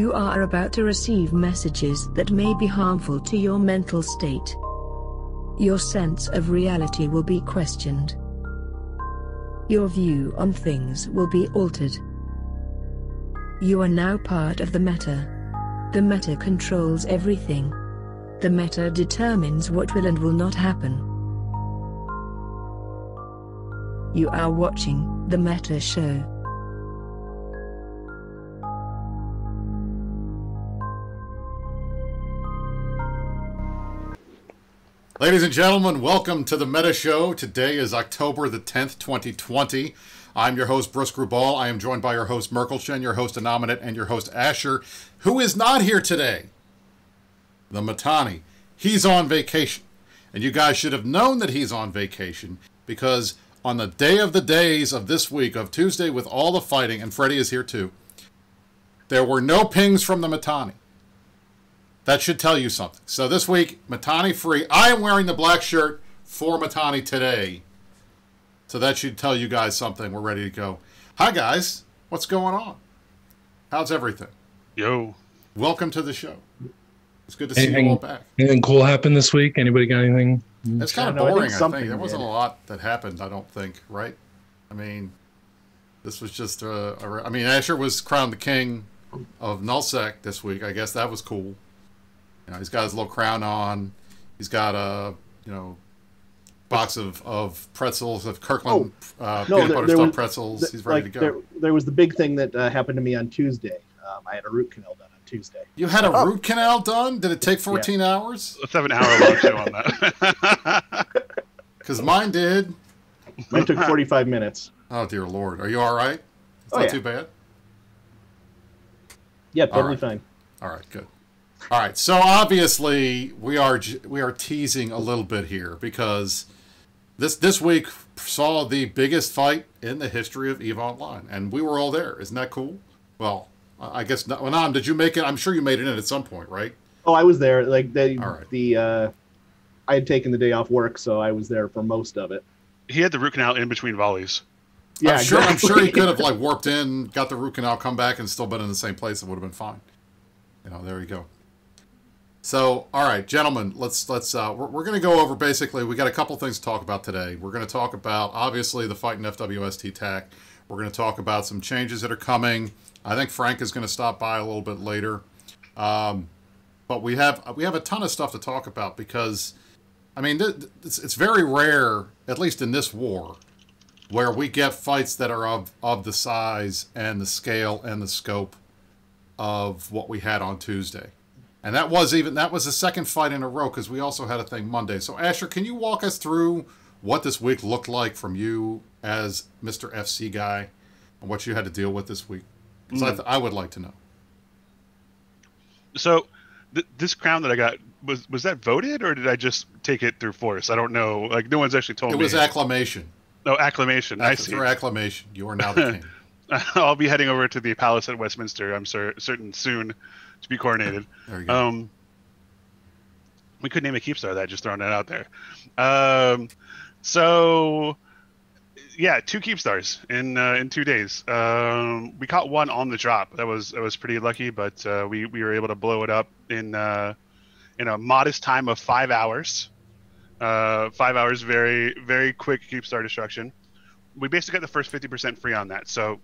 You are about to receive messages that may be harmful to your mental state. Your sense of reality will be questioned. Your view on things will be altered. You are now part of the meta. The meta controls everything. The meta determines what will and will not happen. You are watching The Meta Show. Ladies and gentlemen, welcome to the Meta Show. Today is October the 10th, 2020. I'm your host, Bruce Grubal. I am joined by your host, Merkelchen, your host, Innominate, and your host, Asher, who is not here today. The Mittani. He's on vacation. And you guys should have known that he's on vacation because on the day of the days of this week, of Tuesday, with all the fighting, and Freddie is here too, there were no pings from the Mittani. That should tell you something. So this week, Mittani free. I am wearing the black shirt for Mittani today. So that should tell you guys something. We're ready to go. Hi, guys. What's going on? How's everything? Yo. Welcome to the show. It's good to see anything, you all back. Anything cool happened this week? Anybody got anything? It's kind of boring, I think, I think. There wasn't a lot that happened, I don't think, right? I mean, this was just a, a I mean, Asher was crowned the king of Nullsec this week. I guess that was cool. You know, he's got his little crown on. He's got a you know box of, of pretzels of Kirkland oh, uh, no, peanut there, butter there stuffed pretzels. he's ready like, to go. There, there, was the big thing that uh, happened to me on Tuesday. Um, I had a root canal done on Tuesday. You had a oh. root canal done? Did it take 14 yeah. hours? Let's have an hour long show on that. Because mine did. Mine took 45 minutes. Oh dear lord, are you all right? It's oh, not yeah. too bad. Yeah, totally all right. fine. All right, good. All right, so obviously we are we are teasing a little bit here because this this week saw the biggest fight in the history of Eve Online, and we were all there. Isn't that cool? Well, I guess not. Well, did you make it? I'm sure you made it in at some point, right? Oh, I was there. Like the right. the uh, I had taken the day off work, so I was there for most of it. He had the root canal in between volleys. Yeah, I'm sure. Exactly. I'm sure he could have like warped in, got the root canal, come back, and still been in the same place. It would have been fine. You know, there you go. So, all right, gentlemen, let's let's uh, we're, we're going to go over basically. We got a couple things to talk about today. We're going to talk about obviously the fight in FWST TAC. We're going to talk about some changes that are coming. I think Frank is going to stop by a little bit later, um, but we have we have a ton of stuff to talk about because, I mean, it's, it's very rare, at least in this war, where we get fights that are of of the size and the scale and the scope of what we had on Tuesday. And that was even that was the second fight in a row because we also had a thing Monday. So Asher, can you walk us through what this week looked like from you as Mr. FC guy and what you had to deal with this week? Because mm. I, th- I would like to know. So th- this crown that I got was was that voted or did I just take it through force? I don't know. Like no one's actually told it me. It was acclamation. No acclamation. After, I see. Through acclamation, you are now the king. I'll be heading over to the palace at Westminster. I'm cer- certain soon to be coronated. There you go. Um, we could name a keepstar that. Just throwing that out there. Um, so yeah, two keepstars in uh, in two days. Um, we caught one on the drop. That was that was pretty lucky, but uh, we we were able to blow it up in uh, in a modest time of five hours. Uh, five hours, very very quick keepstar destruction. We basically got the first fifty percent free on that. So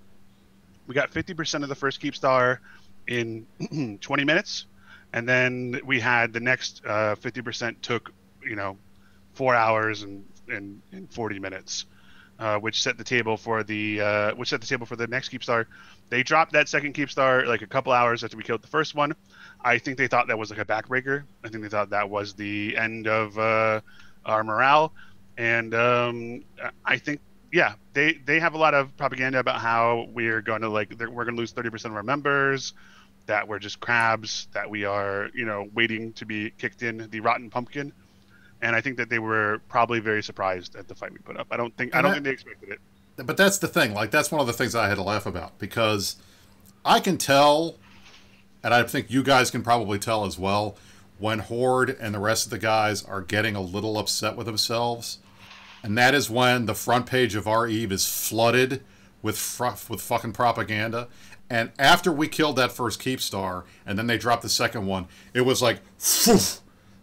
we got fifty percent of the first keepstar in 20 minutes, and then we had the next uh, 50% took you know four hours and and, and 40 minutes, uh, which set the table for the uh, which set the table for the next keep star. They dropped that second keep star like a couple hours after we killed the first one. I think they thought that was like a backbreaker. I think they thought that was the end of uh, our morale, and um, I think yeah, they they have a lot of propaganda about how we're going to like we're going to lose 30% of our members that we're just crabs, that we are, you know, waiting to be kicked in the rotten pumpkin. And I think that they were probably very surprised at the fight we put up. I don't think and I don't think they expected it. But that's the thing. Like that's one of the things I had to laugh about because I can tell, and I think you guys can probably tell as well, when Horde and the rest of the guys are getting a little upset with themselves, and that is when the front page of r/Eve is flooded with fr- with fucking propaganda. And after we killed that first keep star, and then they dropped the second one, it was like, phew,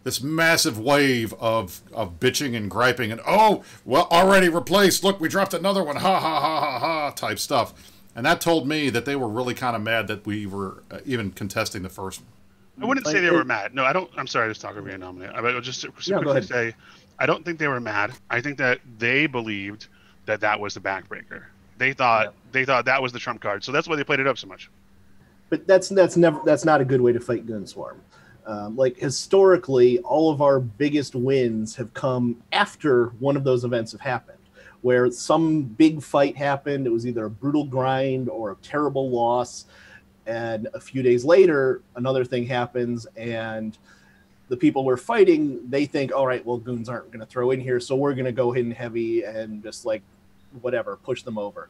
this massive wave of of bitching and griping and oh, well, already replaced. Look, we dropped another one. Ha ha ha ha ha type stuff. And that told me that they were really kind of mad that we were uh, even contesting the first one. I wouldn't say they were mad. No, I don't. I'm sorry to talk over you, nominate. I will just super Yeah, go quickly ahead. say, I don't think they were mad. I think that they believed that that was the backbreaker. They thought Yeah. they thought that was the trump card. So that's why they played it up so much. but that's that's never that's not a good way to fight Goonswarm. Um, like historically, all of our biggest wins have come after one of those events have happened, where some big fight happened. It was either a brutal grind or a terrible loss, and a few days later, another thing happens, and the people we're fighting they think, all right, well, goons aren't going to throw in here, so we're going to go hidden heavy and just like whatever, push them over.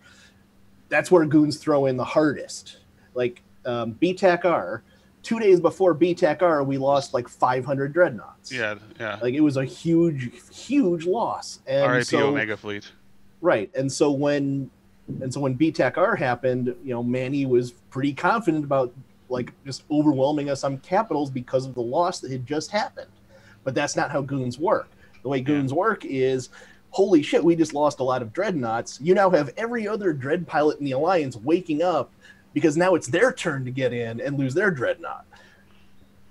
That's where goons throw in the hardest. Like um, BTAC-R, two days before BTAC-R, we lost like 500 dreadnoughts. Yeah, yeah. Like it was a huge, huge loss. And R.I.P. so, Omega Fleet. Right. And so when and so when BTAC-R happened, you know, Manny was pretty confident about like just overwhelming us on capitals because of the loss that had just happened. But that's not how goons work. The way goons work is holy shit, we just lost a lot of dreadnoughts. You now have every other dread pilot in the alliance waking up because now it's their turn to get in and lose their dreadnought.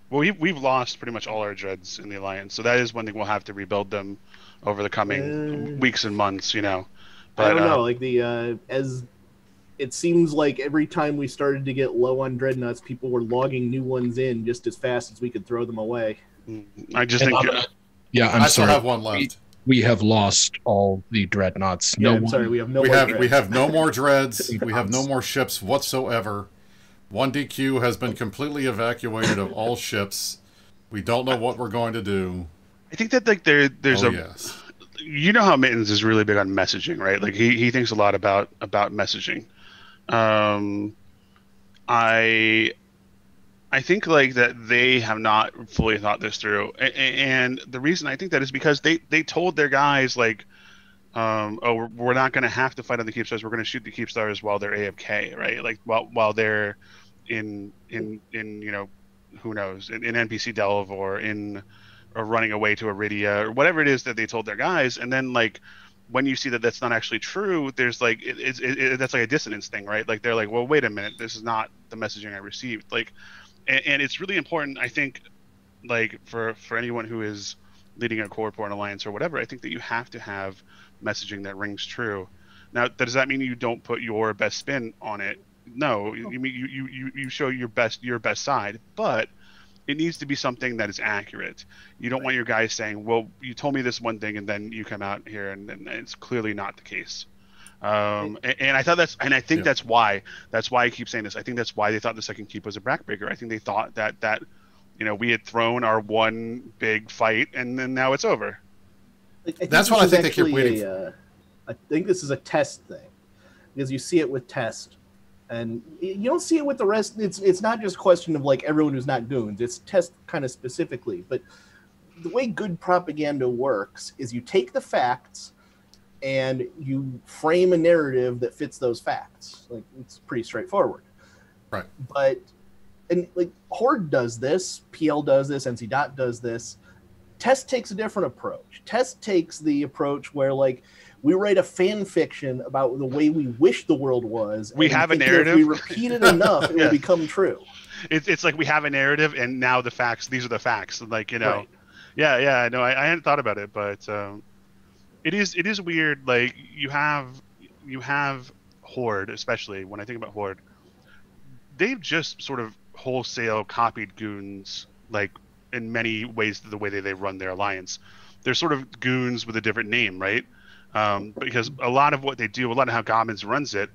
Well, we've, we've lost pretty much all our dreads in the alliance, so that is one thing we'll have to rebuild them over the coming Uh, weeks and months. You know, but, I don't uh, know. Like the uh, as it seems like every time we started to get low on dreadnoughts, people were logging new ones in just as fast as we could throw them away. I just And think I'm- yeah, I'm i still have one left. We have lost all the dreadnoughts. Yeah, No I'm one, sorry, we have no we more have we dreads. have no more dreads. we have no more ships whatsoever. 1DQ has been completely evacuated of all ships. We don't know what we're going to do. I think that like there there's oh a yes, you know how Mittens is really big on messaging, right? Like he, he thinks a lot about about messaging. Um, I I think like that they have not fully thought this through, and the reason I think that is because they they told their guys like, um, oh, we're, we're not going to have to fight on the keep stars. We're going to shoot the keep stars while they're AFK, right? Like while while they're in in in you know who knows in, in NPC delve or in or running away to Iridia or whatever it is that they told their guys, and then like when you see that that's not actually true, there's like it, it, it- that's like a dissonance thing, right? Like they're like, well, wait a minute, this is not the messaging I received. Like, and, and it's really important, I think, like for for anyone who is leading a core porn alliance or whatever, I think that you have to have messaging that rings true. Now, does that mean you don't put your best spin on it? No, oh. you mean you, you, you, you show your best your best side, but it needs to be something that is accurate. You don't want your guys saying, "Well, you told me this one thing, and then you come out here and, and it's clearly not the case." Um, and, and I thought that's, and I think Yeah. that's why. That's why I keep saying this. I think that's why they thought the second keep was a backbreaker. I think they thought that that, you know, we had thrown our one big fight, and then now it's over. I- I think That's this what I think they keep waiting a, uh, I think this is a test thing because you see it with test, and you don't see it with the rest. It's it's not just a question of like everyone who's not goons. It's test kind of specifically, but the way good propaganda works is you take the facts and you frame a narrative that fits those facts. Like it's pretty straightforward. Right. But and like Horde does this, PL does this, NC Dot does this. Test takes a different approach. Test takes the approach where like we write a fan fiction about the way we wish the world was. We and have a think that If we narrative. repeat it enough, it Yeah. will become true. It's it's like we have a narrative, and now the facts. These are the facts. Like you know, Right. yeah, yeah. No, I, I hadn't thought about it, but um, it is it is weird. Like you have you have Horde, especially when I think about Horde, they've just sort of wholesale copied goons, like in many ways the way they, they run their alliance. They're sort of goons with a different name, right? Um, because a lot of what they do, a lot of how Gobbins runs it,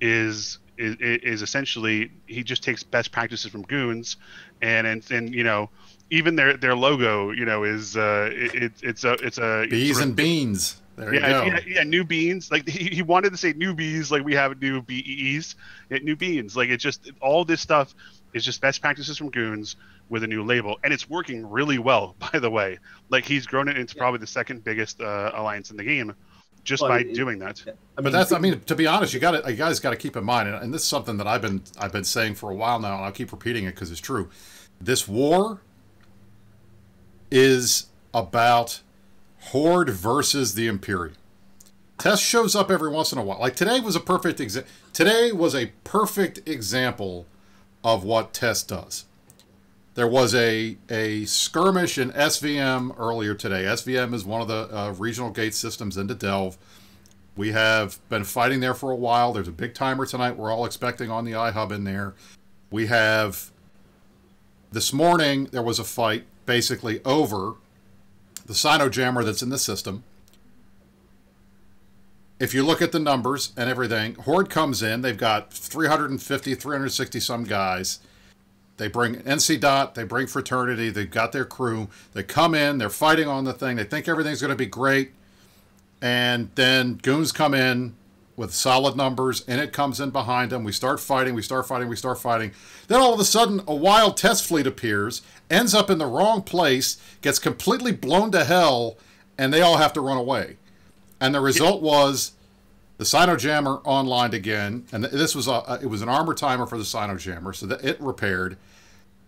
is is, is essentially he just takes best practices from goons, and and, and you know even their their logo, you know, is uh it, it it's a it's a bees sort of- and beans. There yeah, you go. yeah, yeah, new beans. Like he, he wanted to say newbies, like we have new BEEs, yeah, new beans. Like it's just all this stuff is just best practices from goons with a new label, and it's working really well. By the way, like he's grown it into probably the second biggest uh, alliance in the game, just But by it- doing that. I But that's, I mean, to be honest, you got to, you guys got to keep in mind, and, and this is something that I've been, I've been saying for a while now, and I'll keep repeating it because it's true. This war is about Horde versus the Imperium. Test shows up every once in a while. Like today was a perfect example. Today was a perfect example of what Test does. There was a a skirmish in SVM earlier today. SVM is one of the uh, regional gate systems into Delve. We have been fighting there for a while. There's a big timer tonight. We're all expecting on the iHub in there. We have this morning there was a fight basically over the Cynojammer that's in the system. If you look at the numbers and everything, Horde comes in. They've got 350, 360 some guys. They bring NC Dot, they bring Fraternity, they've got their crew. They come in, they're fighting on the thing. They think everything's going to be great. And then goons come in with solid numbers, and it comes in behind them. We start fighting, we start fighting, we start fighting. Then all of a sudden, a wild test fleet appears, ends up in the wrong place, gets completely blown to hell, and they all have to run away. And the result was the Cynojammer online again, and this was a it was an armor timer for the Cynojammer, so that it repaired.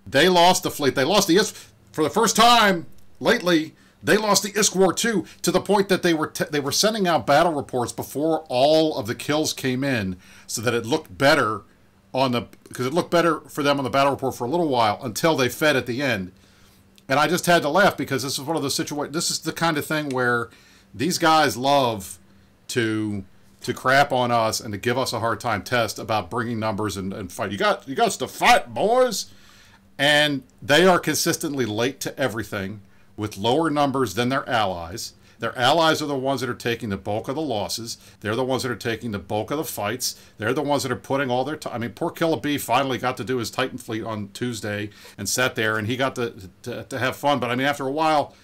They lost the fleet. They lost the for the first time lately. They lost the ISK War 2 to the point that they were they were sending out battle reports before all of the kills came in, so that it looked better on the because it looked better for them on the battle report for a little while until they fed at the end. And I just had to laugh because this is one of those situations. This is the kind of thing where these guys love to to crap on us and to give us a hard time test about bringing numbers and, and fight. You got you got to fight, boys. And they are consistently late to everything with lower numbers than their allies. Their allies are the ones that are taking the bulk of the losses. They're the ones that are taking the bulk of the fights. They're the ones that are putting all their time. I mean, poor Killer finally got to do his Titan fleet on Tuesday and sat there, and he got to, to, to have fun. But I mean, after a while,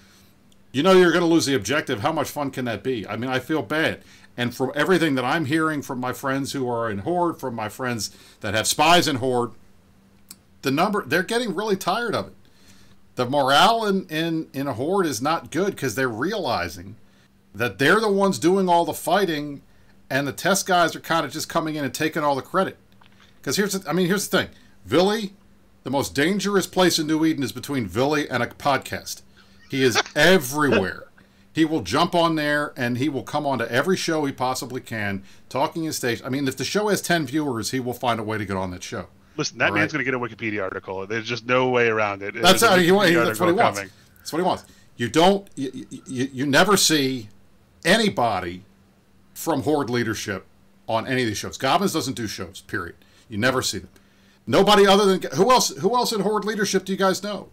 you know you're going to lose the objective. How much fun can that be? I mean, I feel bad. And from everything that I'm hearing from my friends who are in Horde, from my friends that have spies in Horde, the number they're getting really tired of it. The morale in in, in a Horde is not good because they're realizing that they're the ones doing all the fighting, and the test guys are kind of just coming in and taking all the credit. Because here's the, I mean here's the thing, Vily, the most dangerous place in New Eden is between Vily and a podcast. He is everywhere. He will jump on there and he will come on to every show he possibly can, talking in stage. I mean, if the show has 10 viewers, he will find a way to get on that show. Listen, that All man's going to get a Wikipedia article. There's just no way around it. That's, how he, Wikipedia that's what he wants. coming. That's what he wants. You don't, you, you, you never see anybody from Horde leadership on any of these shows. Gobbins doesn't do shows, period. You never see them. Nobody other than, who else, who else in Horde leadership do you guys know?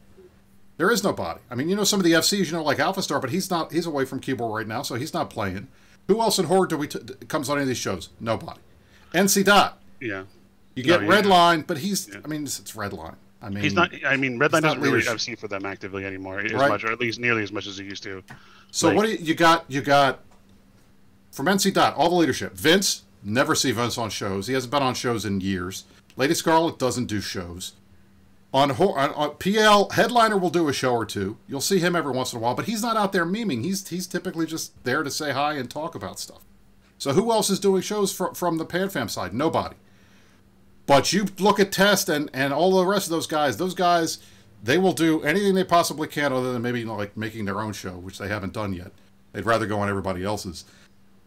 There is nobody. I mean, you know some of the FCs, you know, like Alpha Star, but he's not. He's away from keyboard right now, so he's not playing. Who else in Horde do we t- comes on any of these shows? Nobody. NC Dot. Yeah. You get No, yeah. Redline, but he's. Yeah. I mean, it's, it's Redline. I mean, He's not. I mean, Redline not doesn't really leadership. FC for them actively anymore, as Right. much, or at least nearly as much as he used to. So like- what do you, you got? You got from NC Dot all the leadership. Vince never see Vince on shows. He hasn't been on shows in years. Lady Scarlet doesn't do shows. On, on, on PL, Hedliner will do a show or two. You'll see him every once in a while, but he's not out there memeing. He's he's typically just there to say hi and talk about stuff. So who else is doing shows from from the PanFam side? Nobody. But you look at Test and and all the rest of those guys. Those guys, they will do anything they possibly can, other than maybe you know, like making their own show, which they haven't done yet. They'd rather go on everybody else's.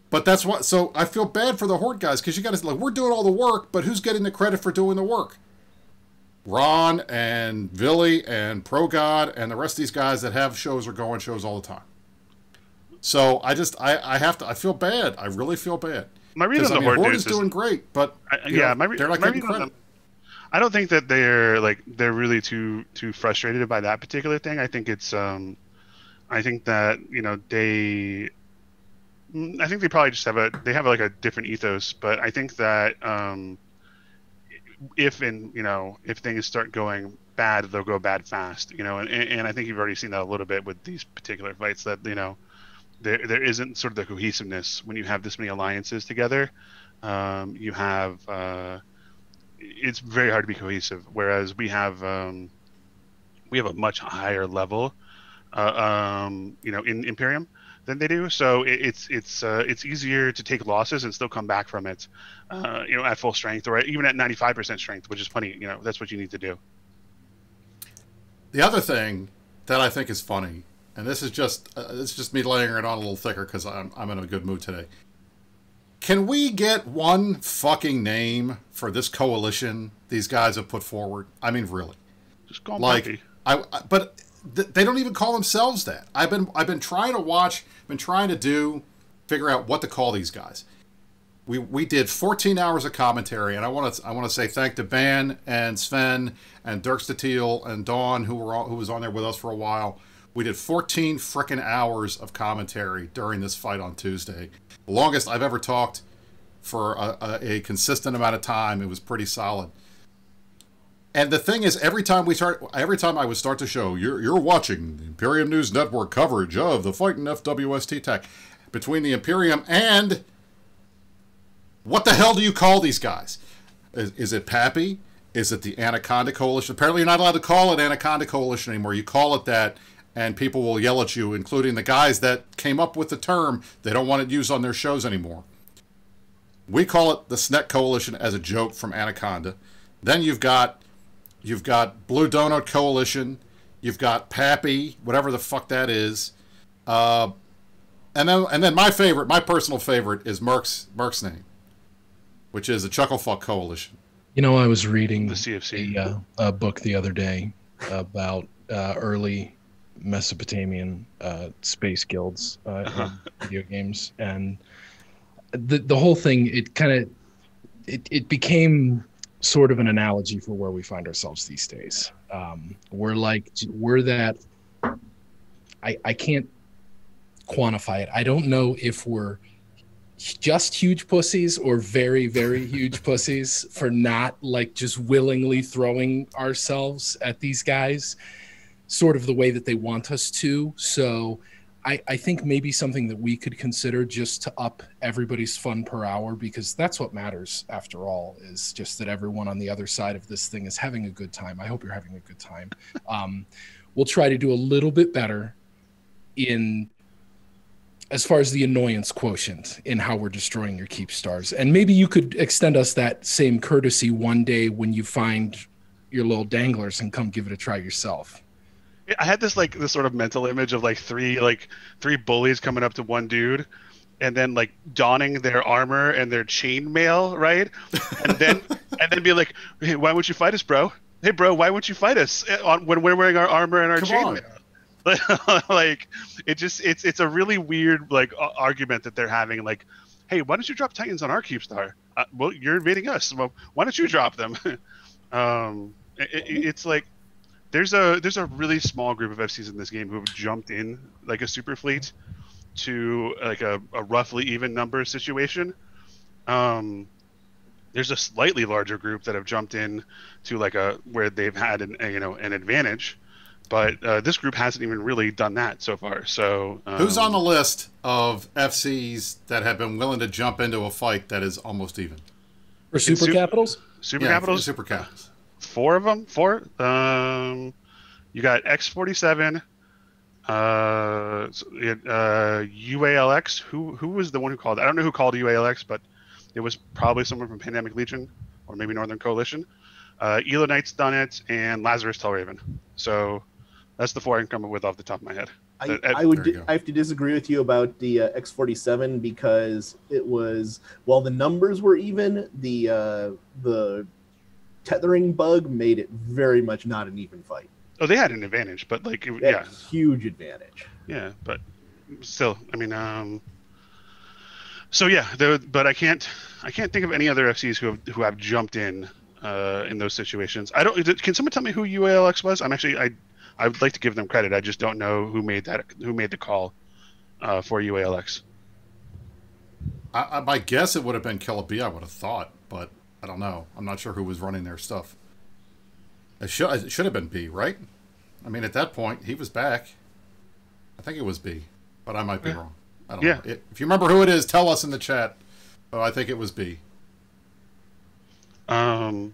But that's what. So I feel bad for the Horde guys because you got to like we're doing all the work, but who's getting the credit for doing the work? Ron and Vily and Pro God and the rest of these guys that have shows are going shows all the time. So I just I, I have to I feel bad. I really feel bad. My read on I the mean, Horde Horde news is is doing great, but I, yeah, know, my, re- they're not my getting credit. them- I don't think that they're like they're really too too frustrated by that particular thing. I think it's um, I think that you know they, I think they probably just have a they have like a different ethos. But I think that um, if and you know if things start going bad, they'll go bad fast. You know, and, and I think you've already seen that a little bit with these particular fights. That you know, there there isn't sort of the cohesiveness when you have this many alliances together. Um, you have uh, it's very hard to be cohesive. Whereas we have um, we have a much higher level, uh, um, you know, in Imperium than they do. So it, it's it's uh, it's easier to take losses and still come back from it, uh, you know, at full strength or even at 95% strength, which is plenty. You know, that's what you need to do. The other thing that I think is funny, and this is just uh, this is just me layering it on a little thicker because I'm I'm in a good mood today. Can we get one fucking name for this coalition these guys have put forward? I mean, really. Just call like. I, I- but th- they don't even call themselves that. I've been I've been trying to watch, been trying to do, figure out what to call these guys. We we did 14 hours of commentary, and I want to I want to say thank to Ban and Sven and Dirk Statiel and Dawn who were all, who was on there with us for a while. We did 14 frickin' hours of commentary during this fight on Tuesday. The longest I've ever talked for a, a, a consistent amount of time. It was pretty solid. And the thing is, every time we start, every time I would start the show, you're you're watching the Imperium News Network coverage of the fight in FWST Tech between the Imperium and what the hell do you call these guys? Is, is it PAPI? Is it the Anaconda Coalition? Apparently, you're not allowed to call it Anaconda Coalition anymore. You call it that, and people will yell at you, including the guys that came up with the term. They don't want it used on their shows anymore. We call it the Snet Coalition as a joke from Anaconda. Then you've got you've got Blue Donut Coalition, you've got PAPI, whatever the fuck that is, uh, and then and then my favorite, my personal favorite is Merck's Merck's name, which is the Chucklefuck Coalition. You know, I was reading The CFC. a, uh, a book the other day about uh, early Mesopotamian uh, space guilds uh, Uh-huh. in video games, and the the whole thing it kind of it, it became sort of an analogy for where we find ourselves these days. Um, we're like we're that. I I can't quantify it. I don't know if we're just huge pussies or very very huge pussies for not like just willingly throwing ourselves at these guys sort of the way that they want us to so I, I think maybe something that we could consider just to up everybody's fun per hour because that's what matters after all is just that everyone on the other side of this thing is having a good time i hope you're having a good time um, we'll try to do a little bit better in as far as the annoyance quotient in how we're destroying your keep stars. And maybe you could extend us that same courtesy one day when you find your little danglers and come give it a try yourself. I had this like this sort of mental image of like three like three bullies coming up to one dude, and then like donning their armor and their chainmail, right? And then and then be like, hey, why won't you fight us, bro? Hey, bro, why won't you fight us eh, on, when we're wearing our armor and our chainmail? like it just it's it's a really weird like argument that they're having like hey why don't you drop titans on our keep star uh, well you're invading us well why don't you drop them um it, it, it's like there's a there's a really small group of fcs in this game who have jumped in like a super fleet to like a, a roughly even number situation um there's a slightly larger group that have jumped in to like a where they've had an a, you know an advantage but uh, this group hasn't even really done that so far. So um, Who's on the list of FCs that have been willing to jump into a fight that is almost even? For super su- capitals? Super Yeah, Capitals? Super Capitals. Four of them. Four. Um, you got X forty seven. Uh, it, uh, UALX. Who who was the one who called? I don't know who called UALX, but it was probably someone from Pandemic Legion or maybe Northern Coalition. Uh, Elo Knight's done it, and Lazarus Telraven. So that's the four I can come up with off the top of my head. I, That- I would There you di- go. I have to disagree with you about the uh, X47 because it was while the numbers were even, the uh, the tethering bug made it very much not an even fight. Oh, they had an advantage, but like, it, yeah, huge advantage. yeah, but still, I mean, um, so yeah, there, but I can't, I can't think of any other FCs who have who have jumped in uh, in those situations. I don't. Can someone tell me who UALX was? I'm actually, I, I would like to give them credit. I just don't know who made that, who made the call uh, for UALX. I, I, my guess it would have been Killer B. I would have thought, but I don't know. I'm not sure who was running their stuff. It should it should have been B, right? I mean, at that point, he was back. I think it was B, but I might be Yeah. wrong. I don't Yeah. know. It, if you remember who it is, tell us in the chat. But I think it was B. Um,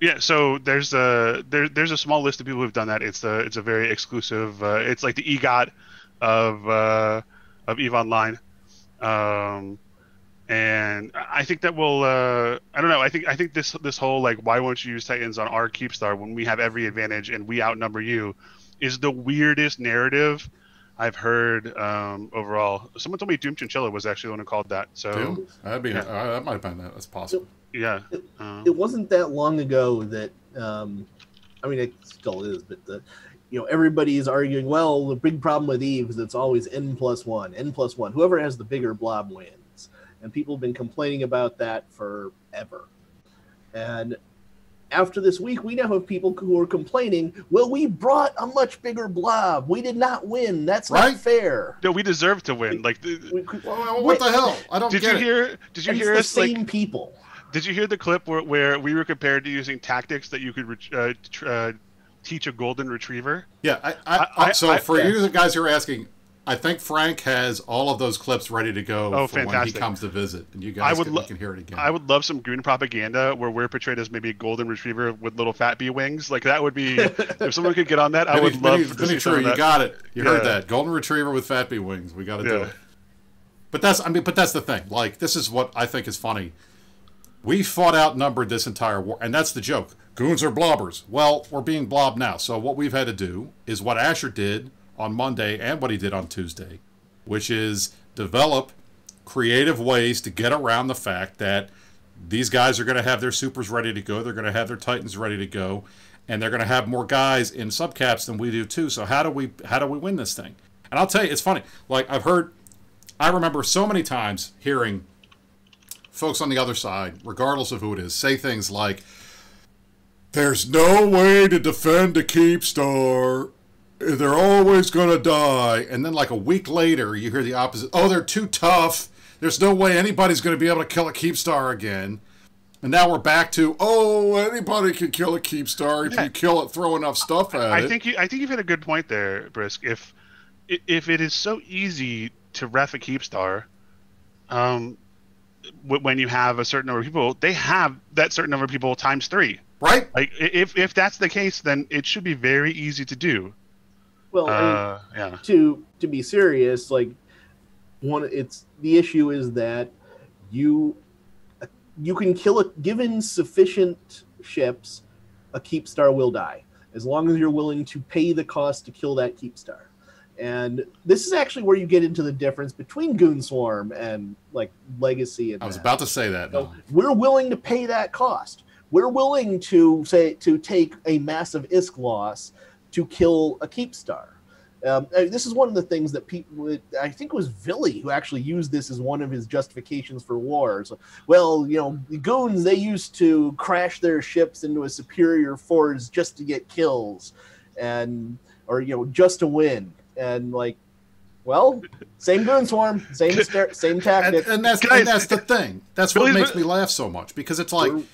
yeah, so there's a there, there's a small list of people who've done that. It's a it's a very exclusive. Uh, it's like the EGOT of uh, of Eve Online. Um, and I think that will. Uh, I don't know. I think I think this this whole like why won't you use Titans on our Keepstar when we have every advantage and we outnumber you, is the weirdest narrative I've heard um, overall. Someone told me Doom Chinchilla was actually the one who called that. So Doom? That'd be Yeah. uh, that might have been that. That's possible. yeah, uh, it wasn't that long ago that um, I mean it still is, but the you know everybody is arguing. Well, the big problem with Eve is it's always n plus one, n plus one. Whoever has the bigger blob wins, and people have been complaining about that forever. And after this week, we now have people who are complaining. Well, we brought a much bigger blob. We did not win. That's Right. not fair. no, we deserve to win. Like, the, We- Well, well, what the hell? I don't did get you it. hear? Did you and hear it's us the like? same people. Did you hear the clip where, where we were compared to using tactics that you could ret- uh, tr- uh, teach a golden retriever? Yeah, I, I, I- I- so I- for yeah. you guys who are asking, I think Frank has all of those clips ready to go Oh, for when he comes to visit, and you I guys would can, can hear it again. I would love some goon propaganda where we're portrayed as maybe a golden retriever with little fat bee wings. Like that would be if someone could get on that. I Vinny, would love Vinny, to Vinny see some True, you got it. You heard that. Golden Retriever with fat bee wings. We got to do it. But that's I mean, but that's the thing. Like this is what I think is funny. We fought outnumbered this entire war, and that's the joke. Goons are blobbers. Well, we're being blobbed now. So what we've had to do is what Asher did on Monday and what he did on Tuesday, which is develop creative ways to get around the fact that these guys are going to have their supers ready to go. They're going to have their titans ready to go, and they're going to have more guys in subcaps than we do too. So how do we how do we win this thing? And I'll tell you, it's funny. Like I've heard, I remember so many times hearing folks on the other side, regardless of who it is, say things like, "There's no way to defend a keep star." They're always going to die. And then, like a week later, you hear the opposite. Oh, they're too tough. There's no way anybody's going to be able to kill a keep star again. And now we're back to, oh, anybody can kill a keep star if you kill it, throw enough stuff at I it. think you, I think you've hit a good point there, Brisk. If if it is so easy to ref a keepstar, um, when you have a certain number of people, they have that certain number of people times three. right? Like if if that's the case, then it should be very easy to do. Well, I mean, Uh, yeah. to to be serious, like one, it's the issue is that you you can kill a given sufficient ships, a keep star will die as long as you're willing to pay the cost to kill that keep star. And this is actually where you get into the difference between Goon Swarm and like Legacy. And I was that. about to say that. So we're willing to pay that cost. We're willing to say to take a massive ISK loss to kill a keep star. Um, this is one of the things that people, I think it was Vily who actually used this as one of his justifications for wars. Well, you know, the goons they used to crash their ships into a superior force just to get kills, and or you know just to win, and like, well, same goon swarm, same same And, tactic. and that's Guys, and that's the thing. That's what Billy's- makes me laugh so much because it's like We're-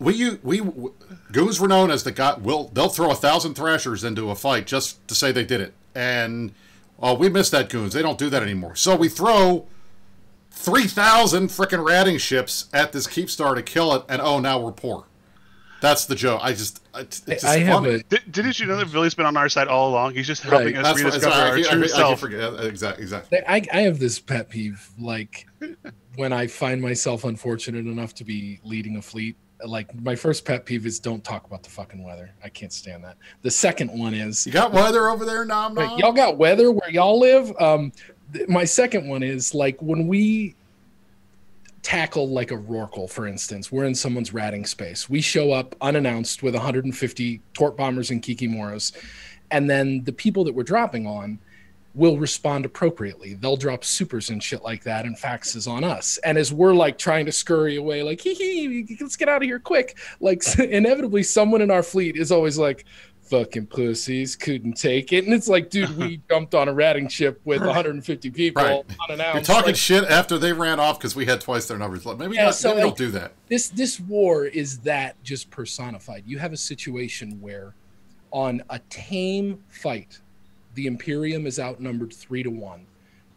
we u- we goons were known as the guy. Will they'll throw a thousand thrashers into a fight just to say they did it, and oh, we missed that goons. They don't do that anymore. So we throw three thousand freaking ratting ships at this keepstar to kill it, and oh, now we're poor. That's the joke. I just it's, it's just I have funny. a Did, didn't you know that Billy's been on our side all along? He's just helping Right. us That's rediscover that's our I, keep- I, true keep- I keep self. forgetting. Uh, exactly. Exactly. I, I have this pet peeve like when I find myself unfortunate enough to be leading a fleet. Like my first pet peeve is don't talk about the fucking weather. I can't stand that. The second one is You got weather over there, Nom Nom? y'all got weather where y'all live. Um, th- my second one is like when we tackle like a Rorqual, for instance, we're in someone's ratting space. We show up unannounced with 150 Tort bombers and Kikimoros, and then the people that we're dropping on will respond appropriately. They'll drop supers and shit like that and faxes on us. And as we're like trying to scurry away, like, hee hee, let's get out of here quick. Like, inevitably, someone in our fleet is always like, fucking pussies couldn't take it. And it's like, dude, we jumped on a ratting ship with 150 people Right. unannounced. You're talking Like, shit after they ran off because we had twice their numbers. Maybe, Yeah, not, so, maybe like- don't do that. this this war is that just personified. You have a situation where on a tame fight, the Imperium is outnumbered three to one,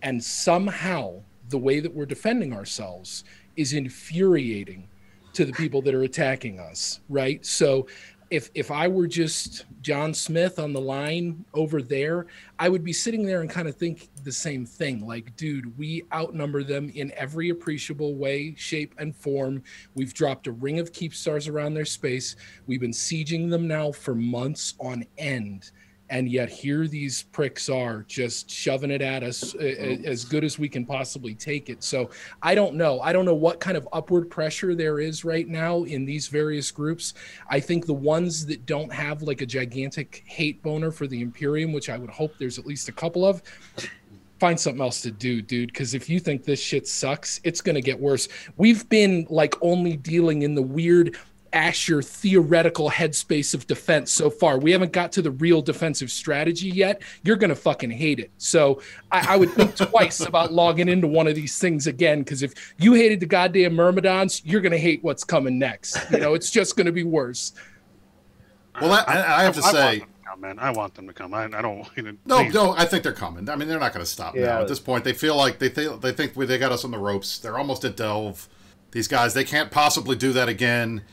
and somehow the way that we're defending ourselves is infuriating to the people that are attacking us. Right, so. if if I were just John Smith on the line over there, I would be sitting there and kind of think the same thing. Like, dude, we outnumber them in every appreciable way, shape, and form. We've dropped a ring of keep stars around their space. We've been sieging them now for months on end and yet here these pricks are just shoving it at us mm-hmm. as good as we can possibly take it so i don't know i don't know what kind of upward pressure there is right now in these various groups i think the ones that don't have like a gigantic hate boner for the imperium which i would hope there's at least a couple of find something else to do, dude. Because if you think this shit sucks, it's going to get worse. We've been like only dealing in the weird Asher theoretical headspace of defense so far. We haven't got to the real defensive strategy yet. You're gonna fucking hate it. So I, I would think twice about logging into one of these things again because if you hated the goddamn Myrmidons, you're gonna hate what's coming next. You know, it's just gonna be worse. Well, I, I have to I say, want come, man. I want them to come. I, I don't. You know, No, please. no, I think they're coming. I mean, they're not going to stop now. At this point, they feel like they think they think we- they got us on the ropes. They're almost at Delve. These guys, they can't possibly do that again.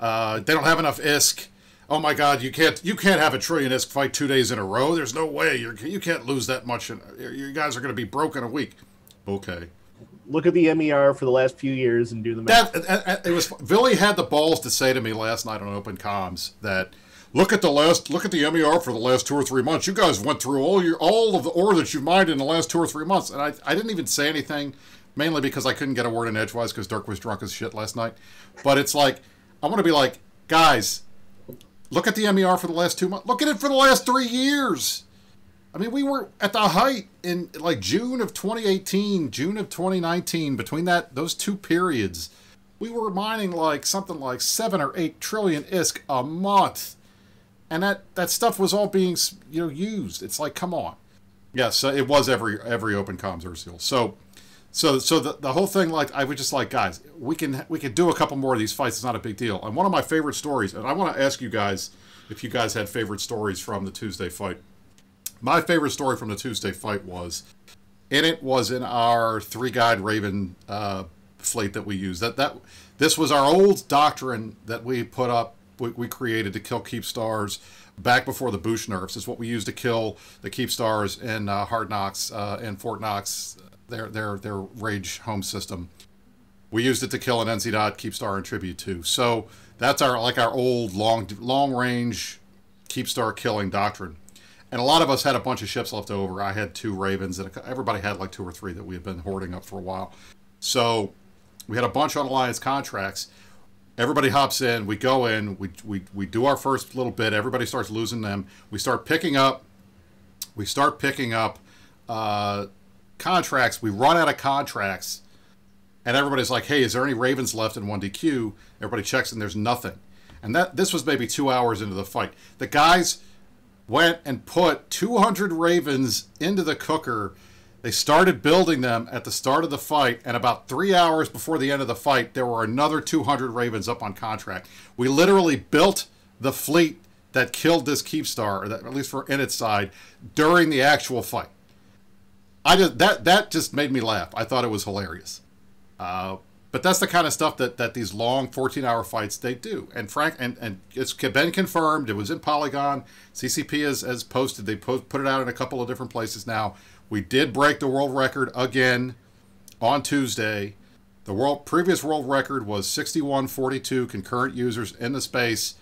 Uh, they don't have enough ISK. Oh my God, you can't you can't have a trillion ISK fight two days in a row. There's no way you're you can't lose that much. In, you guys are going to be broke in a week. Okay. Look at the MER for the last few years and do the math. That, it was Billy had the balls to say to me last night on Open Comms that look at the last look at the MER for the last two or three months. You guys went through all your all of the ore that you've mined in the last two or three months, and I I didn't even say anything, mainly because I couldn't get a word in edgewise because Dirk was drunk as shit last night. But it's like I want to be like guys, look at the MER for the last two months. Look at it for the last three years. I mean, we were at the height in like June of 2018, June of 2019. Between that, those two periods, we were mining like something like seven or eight trillion ISK a month, and that that stuff was all being you know used. It's like, come on. Yes, it was every every open comms Ursil. So, so so the, the whole thing, like I was just like, guys, we can we can do a couple more of these fights. It's not a big deal. And one of my favorite stories, and I want to ask you guys if you guys had favorite stories from the Tuesday fight my favorite story from the Tuesday fight was and it was in our three guide Raven uh, fleet that we used. That that this was our old doctrine that we put up, we, we created to kill keep stars back before the Boosh nerfs. Is what we used to kill the keep stars in uh, Hard Knocks uh, and Fort Knox, their their their rage home system. We used it to kill an NZ dot keep star and tribute too. So that's our like our old long long range keep star killing doctrine and a lot of us had a bunch of ships left over. I had two Ravens, and everybody had like two or three that we had been hoarding up for a while. So we had a bunch on alliance contracts. Everybody hops in. We go in. We we we do our first little bit. Everybody starts losing them. We start picking up. We start picking up uh, contracts. We run out of contracts, and everybody's like, "Hey, is there any Ravens left in 1DQ?" Everybody checks, and there's nothing. And that this was maybe two hours into the fight. The guys went and put 200 ravens into the cooker. They started building them at the start of the fight, and about three hours before the end of the fight, there were another 200 ravens up on contract. We literally built the fleet that killed this Keepstar, or that, at least for in its side, during the actual fight. I just that that just made me laugh. I thought it was hilarious. Uh, but that's the kind of stuff that, that these long 14 hour fights they do. And Frank and, and it's been confirmed. It was in Polygon. CCP has, has posted. They po- put it out in a couple of different places now. We did break the world record again on Tuesday. The world previous world record was 6142 concurrent users in the space.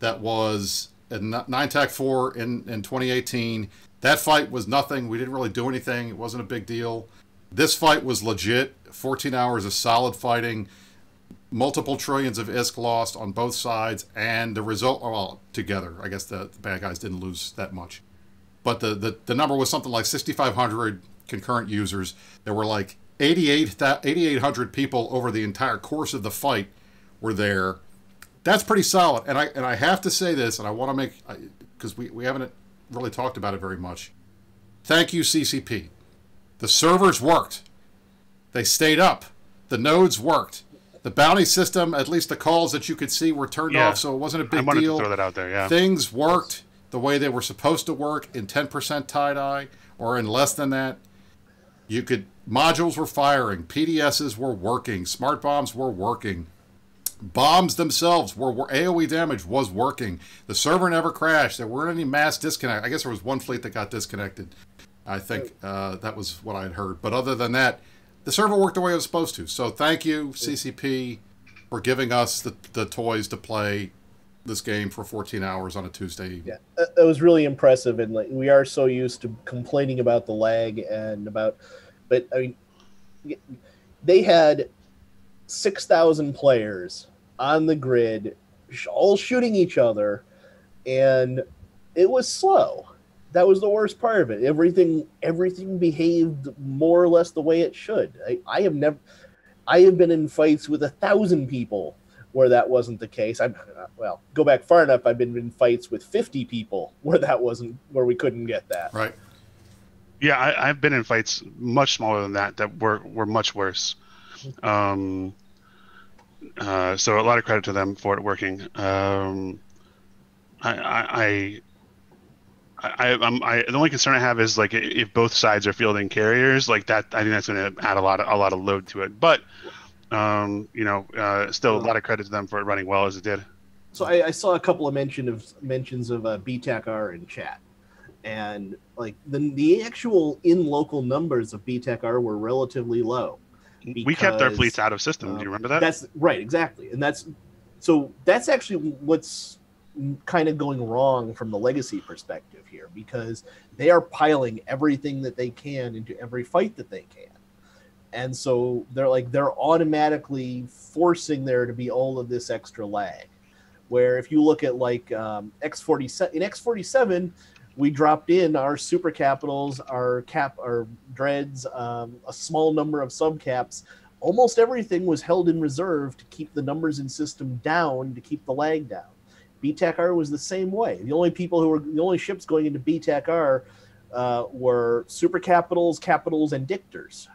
That was in 9TAC 4 in, in 2018. That fight was nothing. We didn't really do anything. It wasn't a big deal. This fight was legit. 14 hours of solid fighting, multiple trillions of ISK lost on both sides, and the result, well, together, I guess the, the bad guys didn't lose that much. But the, the, the number was something like 6,500 concurrent users. There were like 88, 8,800 people over the entire course of the fight were there. That's pretty solid. And I, and I have to say this, and I want to make, because we, we haven't really talked about it very much. Thank you, CCP. The servers worked. They stayed up. The nodes worked. The bounty system, at least the calls that you could see, were turned Yeah. off, so it wasn't a big wanted deal. to throw that out there. Yeah. Things worked the way they were supposed to work in 10% TiDi or in less than that. You could modules were firing, PDSs were working, smart bombs were working. Bombs themselves were, were AOE damage was working. The server never crashed. There weren't any mass disconnect. I guess there was one fleet that got disconnected. I think uh, that was what I had heard. But other than that, the server worked the way it was supposed to. So thank you, CCP, for giving us the, the toys to play this game for 14 hours on a Tuesday evening. Yeah, that was really impressive, and like we are so used to complaining about the lag and about, but I mean, they had six thousand players on the grid, all shooting each other, and it was slow. That was the worst part of it. Everything, everything behaved more or less the way it should. I, I have never, I have been in fights with a thousand people where that wasn't the case. I'm well, go back far enough. I've been in fights with 50 people where that wasn't where we couldn't get that. Right. Yeah, I, I've been in fights much smaller than that that were were much worse. Um, uh, so a lot of credit to them for it working. Um, I, I, I, I'm, I, the only concern I have is like if both sides are fielding carriers, like that. I think that's going to add a lot of a lot of load to it. But um, you know, uh, still a lot of credit to them for it running well as it did. So I, I saw a couple of mention of mentions of uh, BTAC-R in chat, and like the the actual in local numbers of BTAC-R were relatively low. We kept our fleets out of system. Do um, you remember that? That's right, exactly, and that's so that's actually what's kind of going wrong from the legacy perspective here because they are piling everything that they can into every fight that they can. And so they're like they're automatically forcing there to be all of this extra lag. Where if you look at like um, X47 in X47, we dropped in our super capitals, our cap, our dreads, um, a small number of subcaps. Almost everything was held in reserve to keep the numbers in system down to keep the lag down. BTAC-R was the same way. The only people who were the only ships going into BTAC-R uh, were super capitals, capitals, and dictors.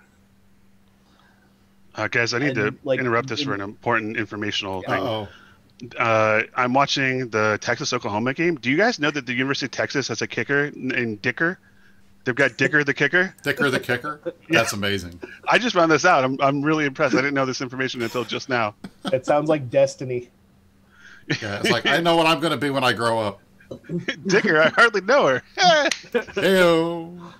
Uh, guys, I need And, to like, interrupt this for an important informational thing. oh. Uh, I'm watching the Texas Oklahoma game. Do you guys know that the University of Texas has a kicker named Dicker? They've got Dicker the kicker. Dicker the kicker? That's amazing. I just found this out. I'm, I'm really impressed. I didn't know this information until just now. That sounds like destiny. Yeah, it's like, I know what I'm going to be when I grow up. Dicker, I hardly know her. Heyo.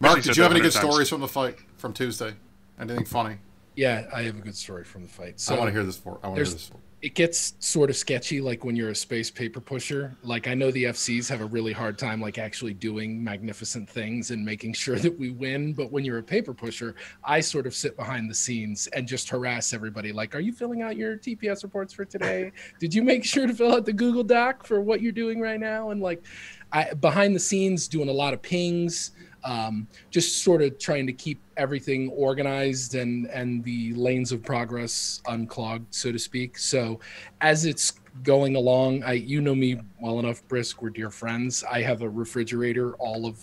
Mark, did you have any good times. stories from the fight from Tuesday? Anything funny? Yeah, I have a good story from the fight. So I want to hear this for. I want to hear this. For. It gets sort of sketchy like when you're a space paper pusher. Like i know the fcs have a really hard time like actually doing magnificent things and making sure that we win but when you're a paper pusher i sort of sit behind the scenes and just harass everybody like are you filling out your tps reports for today? Did you make sure to fill out the google doc for what you're doing right now? And like I, behind the scenes doing a lot of pings um, just sort of trying to keep everything organized and and the lanes of progress unclogged so to speak. So as it's going along i you know me well enough brisk we're dear friends. I have a refrigerator all of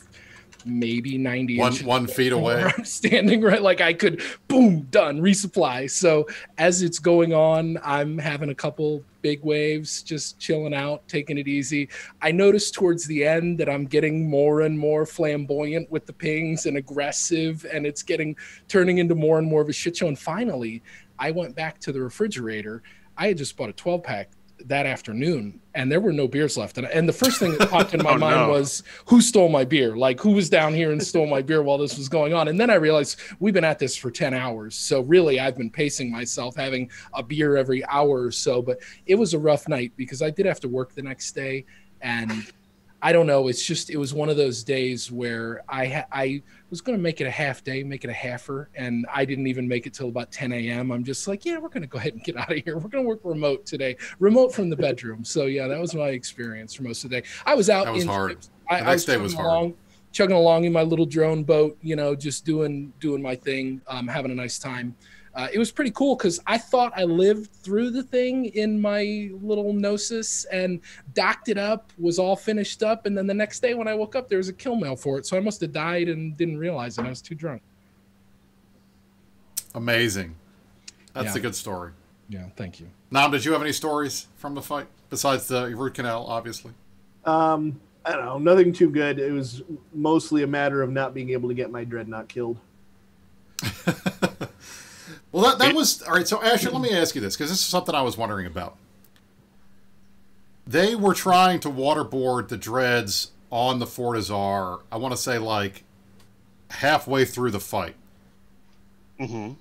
maybe 90 One one feet away. I'm standing right like I could boom done resupply. So as it's going on, I'm having a couple big waves, just chilling out, taking it easy. I noticed towards the end that I'm getting more and more flamboyant with the pings and aggressive, and it's getting turning into more and more of a shit show. And finally, I went back to the refrigerator. I had just bought a 12 pack that afternoon and there were no beers left. And, and the first thing that popped in my Oh, mind no. was who stole my beer? Like who was down here and stole my beer while this was going on? And then i realized we've been at this for 10 hours. So really i've been pacing myself having a beer every hour or so. But it was a rough night because i did have to work the next day. And i don't know it's just it was one of those days where i ha- i was going to make it a half day make it a halfer and i didn't even make it till about 10 a.m i'm just like yeah we're going to go ahead and get out of here. We're going to work remote today. Remote from the bedroom. So yeah that was my experience for most of the day. I was out That was in hard. I, The I next day was chugging hard. along, chugging along in my little drone boat you know just doing doing my thing um, having a nice time uh, it was pretty cool because I thought I lived through the thing in my little Gnosis and docked it up, was all finished up, and then the next day when I woke up, there was a kill mail for it. So I must have died and didn't realize it. I was too drunk. Amazing. That's Yeah. a good story. Yeah, thank you. Nam, did you have any stories from the fight besides the root canal? Obviously. Um, I don't know, nothing too good. It was mostly a matter of not being able to get my dreadnought killed. Well, that, that was all right. So, Asher, let me ask you this because this is something I was wondering about. They were trying to waterboard the dreads on the Fortizar. I want to say like halfway through the fight. hmm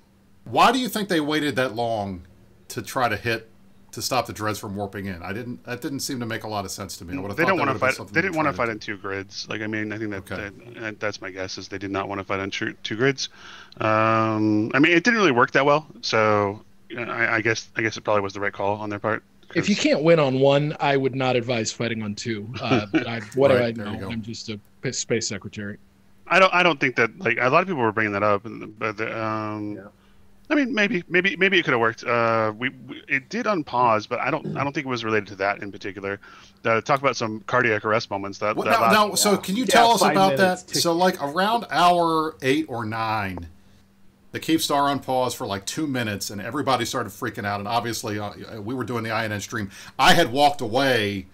Why do you think they waited that long to try to hit to stop the dreads from warping in? I didn't. That didn't seem to make a lot of sense to me. I would have They thought don't that want to would have been fight. They didn't want to fight in two grids. Like I mean, I think that, Okay. that that's my guess is they did not want to fight on two, two grids. Um, I mean, it didn't really work that well. So I, I guess I guess it probably was the right call on their part. If you can't win on one, I would not advise fighting on two. Uh, I, what Right, do I know? I'm just a space secretary. I don't I don't think that like a lot of people were bringing that up, but the, um, Yeah. I mean maybe maybe maybe it could have worked. Uh, we, we it did unpause, but I don't I don't think it was related to that in particular. Uh, talk about some cardiac arrest moments. That, Well, that now, last- now, so can you Yeah, tell us about that? to- So, like around hour eight or nine, the Keepstar unpaused for like two minutes, and everybody started freaking out. And obviously, uh, we were doing the INN stream. I had walked away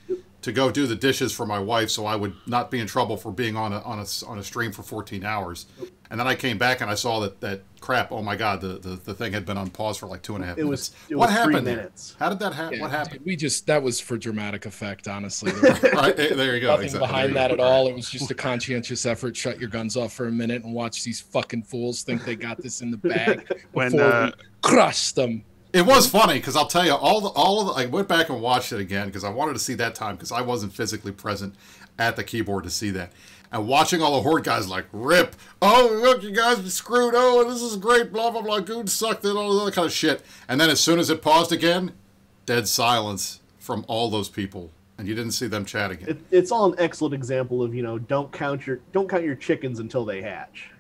to go do the dishes for my wife, so I would not be in trouble for being on a on a on a stream for 14 hours. And then I came back and I saw that that crap. Oh my god, the the, the thing had been on pause for like two and a half It minutes. was- it what was happened? there? minutes. How did that happen? Yeah, what happened? We just that was for dramatic effect, honestly. There right there you go. nothing exactly. Behind that at all. It was just a conscientious effort. Shut your guns off for a minute and watch these fucking fools think they got this in the bag When, before uh, we crush them. It was funny because I'll tell you all the all of the, I went back and watched it again because I wanted to see that time because I wasn't physically present at the keyboard to see that. And watching all the horde guys like rip, oh look you guys screwed, oh this is great, blah blah blah, goon sucked it, all that kind of shit. And then as soon as it paused again, dead silence from all those people, and you didn't see them chat again. It, it's all an excellent example of you know don't count your don't count your chickens until they hatch.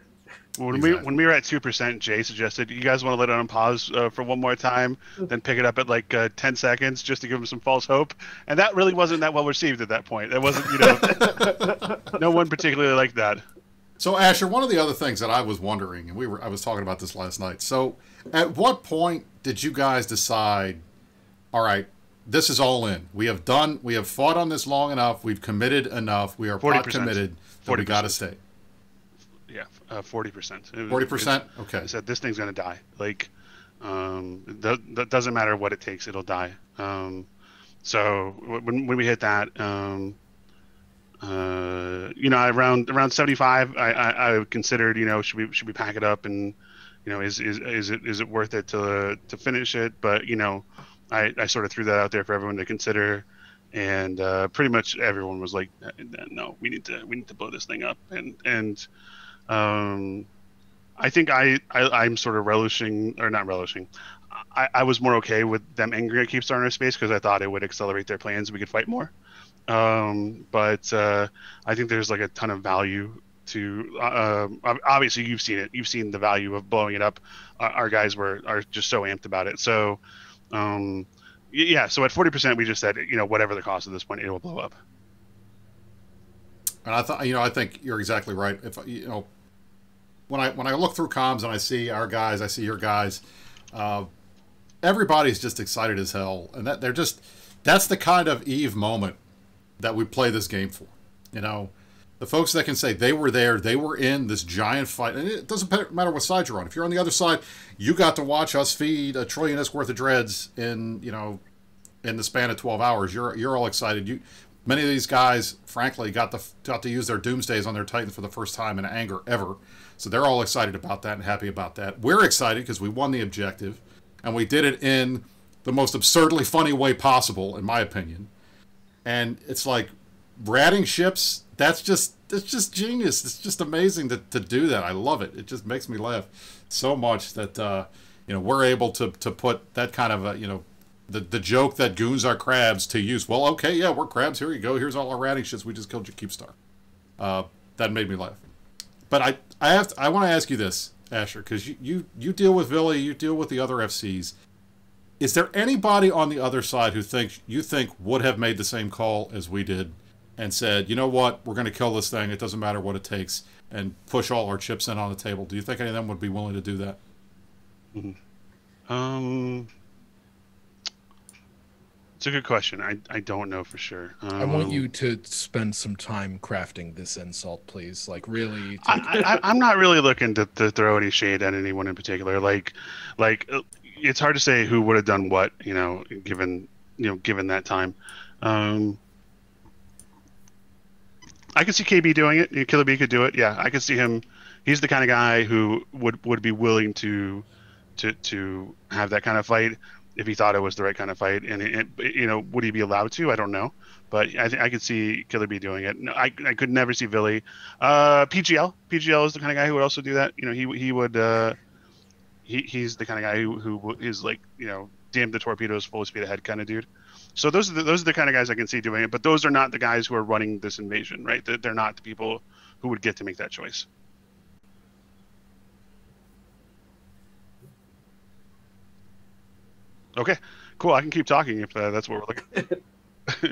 When we when we were at two percent, Jay suggested you guys want to let it on pause uh, for one more time, then pick it up at like uh, ten seconds just to give them some false hope, and that really wasn't that well received at that point. That wasn't you know, no one particularly liked that. So Asher, one of the other things that I was wondering, and we were I was talking about this last night. So, at what point did you guys decide? All right, this is all in. We have done. We have fought on this long enough. We've committed enough. We are pot 40%. committed. That we got to stay. Uh, forty percent. Forty percent. Okay. I said this thing's gonna die. Like, um, that, that doesn't matter what it takes, it'll die. Um, so when when we hit that, um, uh, you know, around around seventy five, I, I I considered, you know, should we should we pack it up and, you know, is is is it is it worth it to to finish it? But you know, I I sort of threw that out there for everyone to consider. And uh, pretty much everyone was like, "No, we need to we need to blow this thing up." And and um, I think I, I I'm sort of relishing or not relishing. I, I was more okay with them angry at Keepstar in our space because I thought it would accelerate their plans. We could fight more. Um, but uh, I think there's like a ton of value to. Uh, um, obviously, you've seen it. You've seen the value of blowing it up. Our guys were are just so amped about it. So, um, yeah. So at forty percent, we just said you know whatever the cost at this point, it will blow up. And I thought, you know, I think you're exactly right. If you know, when I when I look through comms and I see our guys, I see your guys, uh, everybody's just excited as hell, and that they're just that's the kind of Eve moment that we play this game for. You know, the folks that can say they were there, they were in this giant fight, and it doesn't matter what side you're on. If you're on the other side, you got to watch us feed a trillion s worth of dreads in you know in the span of 12 hours. You're you're all excited. You many of these guys, frankly, got the got to use their doomsdays on their Titans for the first time in anger ever. So they're all excited about that and happy about that. We're excited because we won the objective, and we did it in the most absurdly funny way possible, in my opinion. And it's like ratting ships. That's just it's just genius. It's just amazing to, to do that. I love it. It just makes me laugh so much that uh, you know we're able to to put that kind of a you know the the joke that goons are crabs to use. Well, okay, yeah, we're crabs. Here you go. Here's all our ratting shits. We just killed your Keepstar. Uh, that made me laugh. But I I have to, I want to ask you this, Asher, because you, you you deal with Vily, you deal with the other FCs. Is there anybody on the other side who thinks you think would have made the same call as we did, and said, you know what, we're going to kill this thing. It doesn't matter what it takes, and push all our chips in on the table. Do you think any of them would be willing to do that? Um, It's a good question. I, I don't know for sure. Um, I want you to spend some time crafting this insult, please. Like really. to- I, I, I'm not really looking to, to throw any shade at anyone in particular. Like, like it's hard to say who would have done what. You know, given you know given that time. Um, I could see KB doing it. You Killah Bee could do it. Yeah, I could see him. He's the kind of guy who would would be willing to to to have that kind of fight if he thought it was the right kind of fight. And it, it- you know, would he be allowed to? I don't know. But I, I could see Killah Bee doing it. No, I, I could never see Vily. Uh, PGL. PGL is the kind of guy who would also do that. You know, he he would. Uh, he he's the kind of guy who who is like you know, damn the torpedoes, full speed ahead kind of dude. So those are the, those are the kind of guys I can see doing it. But those are not the guys who are running this invasion, right? They're, they're not the people who would get to make that choice. Okay, cool. I can keep talking if uh, that's what we're looking.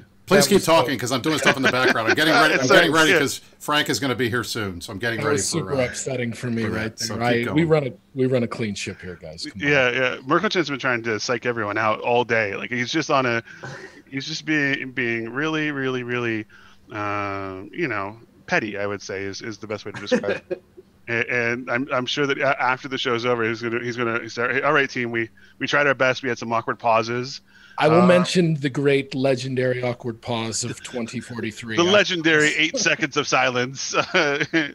Please keep talking because I'm doing stuff in the background. I'm getting ready. I'm getting ready because Frank is going to be here soon, so I'm getting That ready was for. super Uh, upsetting for me for right so there. keep I, we run a we run a clean ship here, guys. Come on. Yeah, yeah. Merkelchen's been trying to psych everyone out all day. Like he's just on a, he's just being being really, really, really, um, you know, petty. I would say is, is the best way to describe it. And, and I'm, I'm sure that after the show's over, he's gonna he's gonna start. "Hey, All right, team, we we tried our best. We had some awkward pauses. I will Uh, mention the great legendary awkward pause of 2043. The legendary eight seconds of silence. uh,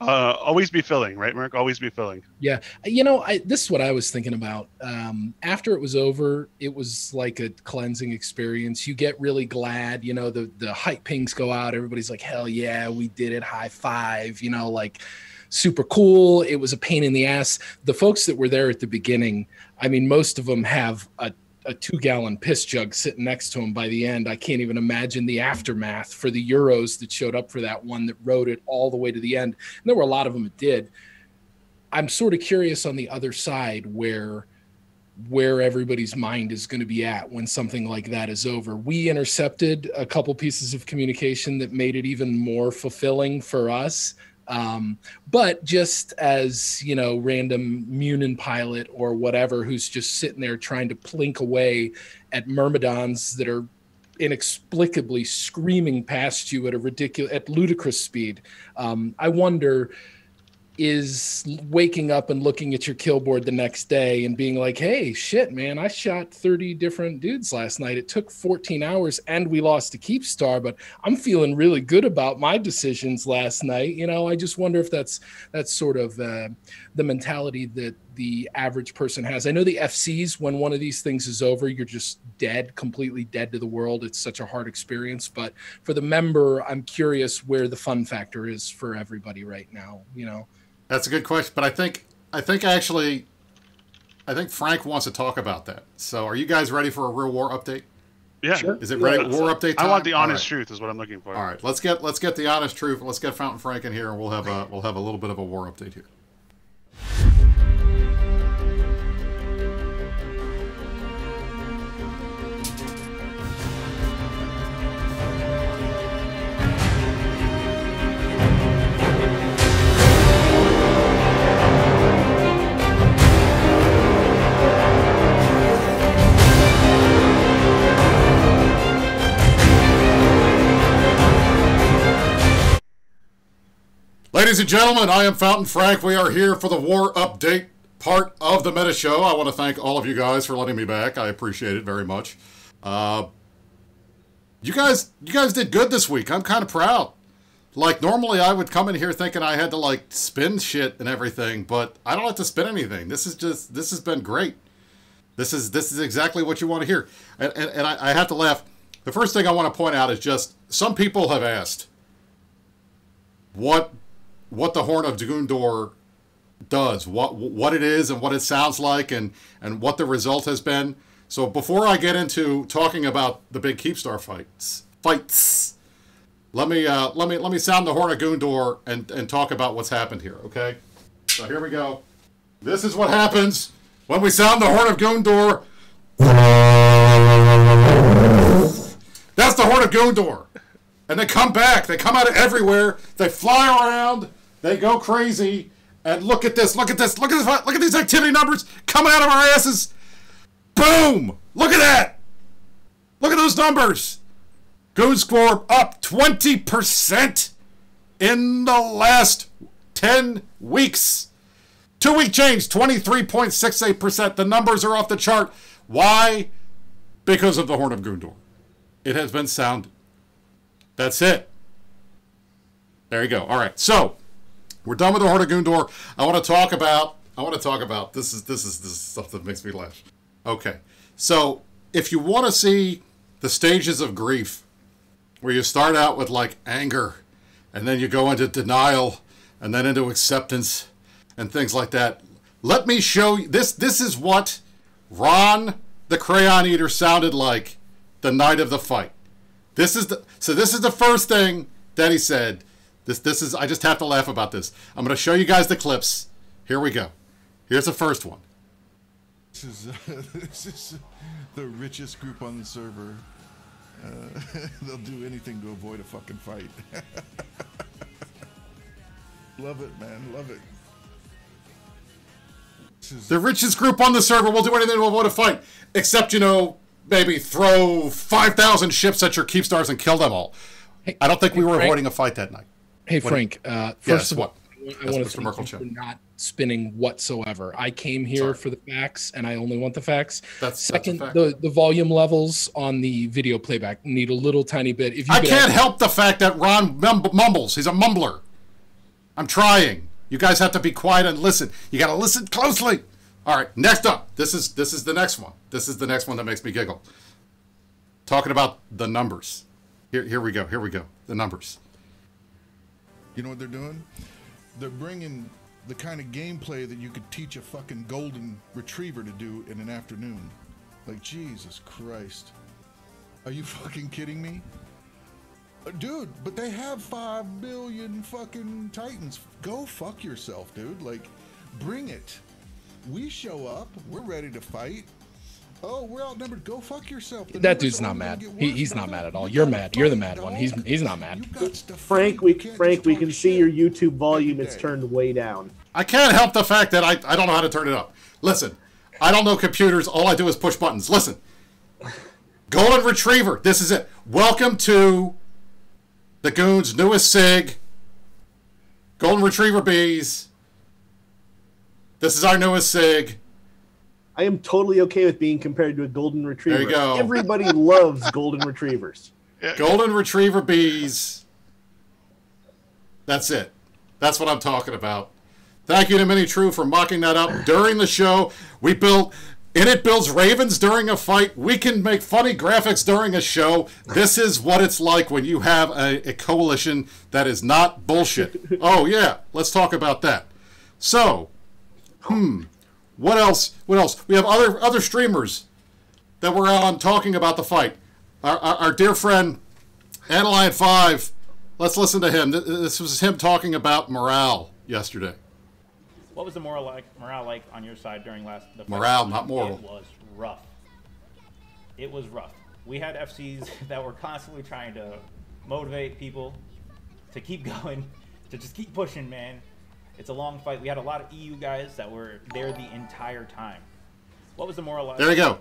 always be filling, right, Mark? Always be filling. Yeah. You know, I, this is what I was thinking about. Um, after it was over, it was like a cleansing experience. You get really glad, you know, the the hype pings go out. Everybody's like, "Hell yeah, we did it! High five. You know, like super cool. It was a pain in the ass. The folks that were there at the beginning, I mean, most of them have a a two gallon piss jug sitting next to them by the end. I can't even imagine the aftermath for the Euros that showed up for that one that rode it all the way to the end. And there were a lot of them that did. I'm sort of curious on the other side where where everybody's mind is going to be at when something like that is over. We intercepted a couple pieces of communication that made it even more fulfilling for us. Um, but just as you know, random Munin pilot or whatever who's just sitting there trying to plink away at myrmidons that are inexplicably screaming past you at a ridiculous, at ludicrous speed. Um, I wonder is waking up and looking at your kill board the next day and being like, hey, shit, man, I shot 30 different dudes last night. It took 14 hours and we lost to Keep Star, but I'm feeling really good about my decisions last night. You know, I just wonder if that's that's sort of uh, the mentality that the average person has. I know the FCs, when one of these things is over, you're just dead, completely dead to the world. It's such a hard experience. But for the member, I'm curious where the fun factor is for everybody right now, you know. That's a good question, but I think I think actually, I think Frank wants to talk about that. So, are you guys ready for a real war update? Yeah. Sure. Is it ready? Yeah. war update. Time? I want the honest right. truth is what I'm looking for. All right, let's get let's get the honest truth. Let's get Fountain Frank in here, and we'll have a we'll have a little bit of a war update here. Ladies and gentlemen, I am Fountain Frank. We are here for the war update part of the Meta Show. I want to thank all of you guys for letting me back. I appreciate it very much. Uh, you guys, you guys did good this week. I'm kind of proud. Like normally, I would come in here thinking I had to like spin shit and everything, but I don't have to spin anything. This is just this has been great. This is this is exactly what you want to hear. And, and, and I, I have to laugh. The first thing I want to point out is just some people have asked what what the Horn of Dagundor does, what what it is, and what it sounds like, and and what the result has been. So before I get into talking about the big Keepstar fights, fights, let me uh, let me let me sound the Horn of Gundor and and talk about what's happened here. Okay, so here we go. This is what happens when we sound the Horn of Gundor. That's the Horn of Gundor and they come back. They come out of everywhere. They fly around. They go crazy. And look at this. Look at this. Look at this. Look at these activity numbers coming out of our asses. Boom! Look at that. Look at those numbers. Goon score up 20% in the last 10 weeks. Two week change, 23.68%. The numbers are off the chart. Why? Because of the Horn of Gondor. It has been sounded. That's it. There you go. All right. So we're done with the Horn of Gondor. I want to talk about. I want to talk about this is this is this is stuff that makes me laugh. Okay. So if you want to see the stages of grief, where you start out with like anger, and then you go into denial, and then into acceptance, and things like that. Let me show you this. This is what Ron the Crayon Eater sounded like the night of the fight. This is the so this is the first thing that he said. This this is I just have to laugh about this. I'm going to show you guys the clips. Here we go. Here's the first one. This is, uh, this is the richest group on the server. Uh, they'll do anything to avoid a fucking fight. love it, man. Love it. The richest group on the server will do anything to avoid a fight, except you know maybe throw five thousand ships at your keep stars and kill them all. I don't think we were Frank- avoiding a fight that night. Hey Frank, uh, Yes, first of what? all, I Yes, want to Mr. thank Merkel you for not spinning whatsoever. I came here Sorry. for the facts, and I only want the facts. That's- that's second. fact. the the volume levels on the video playback need a little tiny bit. If you I can't help the fact that Ron mumbles. He's a mumbler. I'm trying. You guys have to be quiet and listen. You got to listen closely. All right, next up. This is this is the next one. This is the next one that makes me giggle. Talking about the numbers. Here here we go. Here we go. The numbers. You know what they're doing? They're bringing the kind of gameplay that you could teach a fucking golden retriever to do in an afternoon. Like, Jesus Christ. Are you fucking kidding me? Uh, Dude, but they have 5 billion fucking titans. Go fuck yourself, dude. Like, bring it. We show up. We're ready to fight. Oh, we're outnumbered. Go fuck yourself. The That dude's not mad. get He- he's not mad at all. You You're mad. You're the fight, mad one. He's- he's not mad. You gots to Frank, we You can't Frank, we can see your YouTube volume. every It's turned way down. I can't help the fact that I, I don't know how to turn it up. Listen, I don't know computers. All I do is push buttons. Listen. Golden Retriever. This is it. Welcome to the Goons' newest SIG. Golden Retriever bees. This is our newest SIG. I am totally okay with being compared to a golden retriever. There you go. Everybody loves golden retrievers. Golden Retriever bees. That's it. That's what I'm talking about. Thank you to Mini True for mocking that up during the show. We built and it builds ravens during a fight. We can make funny graphics during a show. This is what it's like when you have a, a coalition that is not bullshit. Oh yeah, let's talk about that. So, hmm, what else? What else? We have other other streamers that were on talking about the fight. Our, our, our dear friend Adeline Five. Let's listen to him. This was him talking about morale yesterday. What was the moral like morale like on your side during last the fight? Morale, not moral. It was rough. It was rough. We had FCs that were constantly trying to motivate people to keep going, to just keep pushing, man. It's a long fight. We had a lot of EU guys that were there the entire time. What was the moral like? There you go.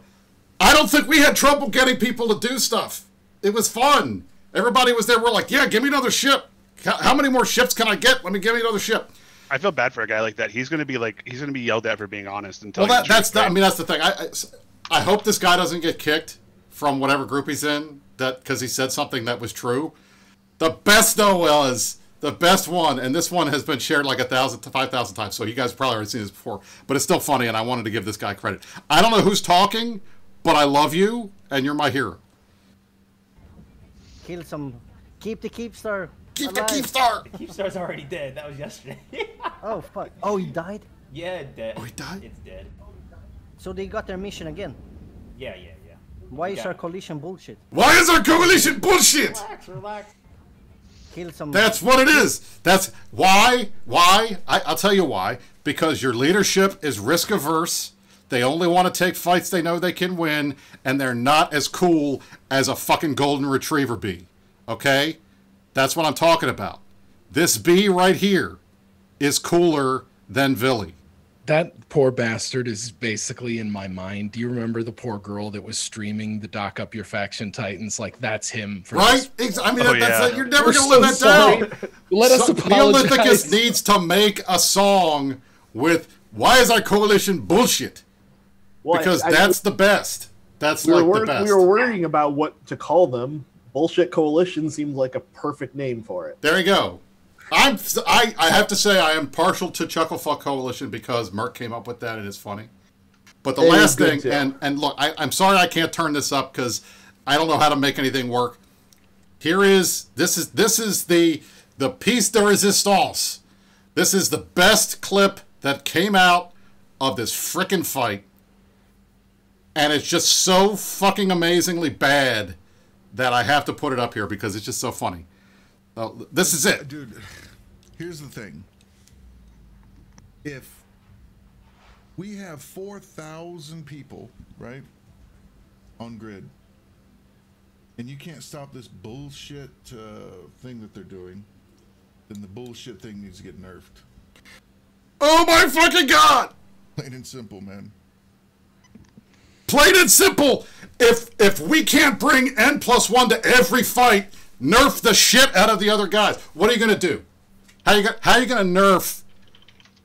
I don't think we had trouble getting people to do stuff. It was fun. Everybody was there. We're like, yeah, give me another ship. How how many more ships can I get? Let me give me another ship. I feel bad for a guy like that. He's going to be like he's going to be yelled at for being honest and Well, telling that, the truth, that's the, I mean that's the thing. I, I I hope this guy doesn't get kicked from whatever group he's in that because he said something that was true. The best though was the best one, and this one has been shared like a thousand to five thousand times. So you guys probably already seen this before, but it's still funny, and I wanted to give this guy credit. I don't know who's talking, but I love you, and you're my hero. Kill some. Keep the Keepstar. Keep the alive. keep star. Keepstar's already dead. That was yesterday. Oh fuck! Oh, he died. yeah, dead. Oh, he died? It's dead. So they got their mission again. Yeah, yeah, yeah. Why is Yeah. our coalition bullshit? Why is our coalition bullshit? Relax, relax. Kill. That's what it is. That's why. Why? I, I'll tell you why. Because your leadership is risk averse. They only want to take fights they know they can win, and they're not as cool as a fucking golden retriever bee. Okay? That's what I'm talking about. This bee right here is cooler than Vily. That poor bastard is basically in my mind. Do you remember the poor girl that was streaming the Dock Up Your Faction Titans? Like that's him. For Right? this. I mean, Oh, that, that's yeah. like, you're never We're going to so live that sorry. down. Let us So- apologize. Neolithicus needs to make a song with "Why is our coalition bullshit?" Well, Because I- I- that's the best. That's we like wor- the best. we were worrying about what to call them. Bullshit Coalition seems like a perfect name for it. There you go. I'm I, I have to say I am partial to Chucklefuck Coalition because Merc came up with that and it's funny. But the It last thing, too. and and look, I, I'm sorry I can't turn this up because I don't know how to make anything work. Here is this is this is the the piece de resistance. This is the best clip that came out of this frickin' fight, and it's just so fucking amazingly bad that I have to put it up here because it's just so funny. Uh, this is it. Dude, here's the thing. If we have 4,000 people, right, on grid, and you can't stop this bullshit uh, thing that they're doing, then the bullshit thing needs to get nerfed. Oh my fucking god! Plain and simple, man. Plain and simple. If if we can't bring n plus one to every fight, nerf the shit out of the other guys. What are you gonna do? How you gonna how you gonna nerf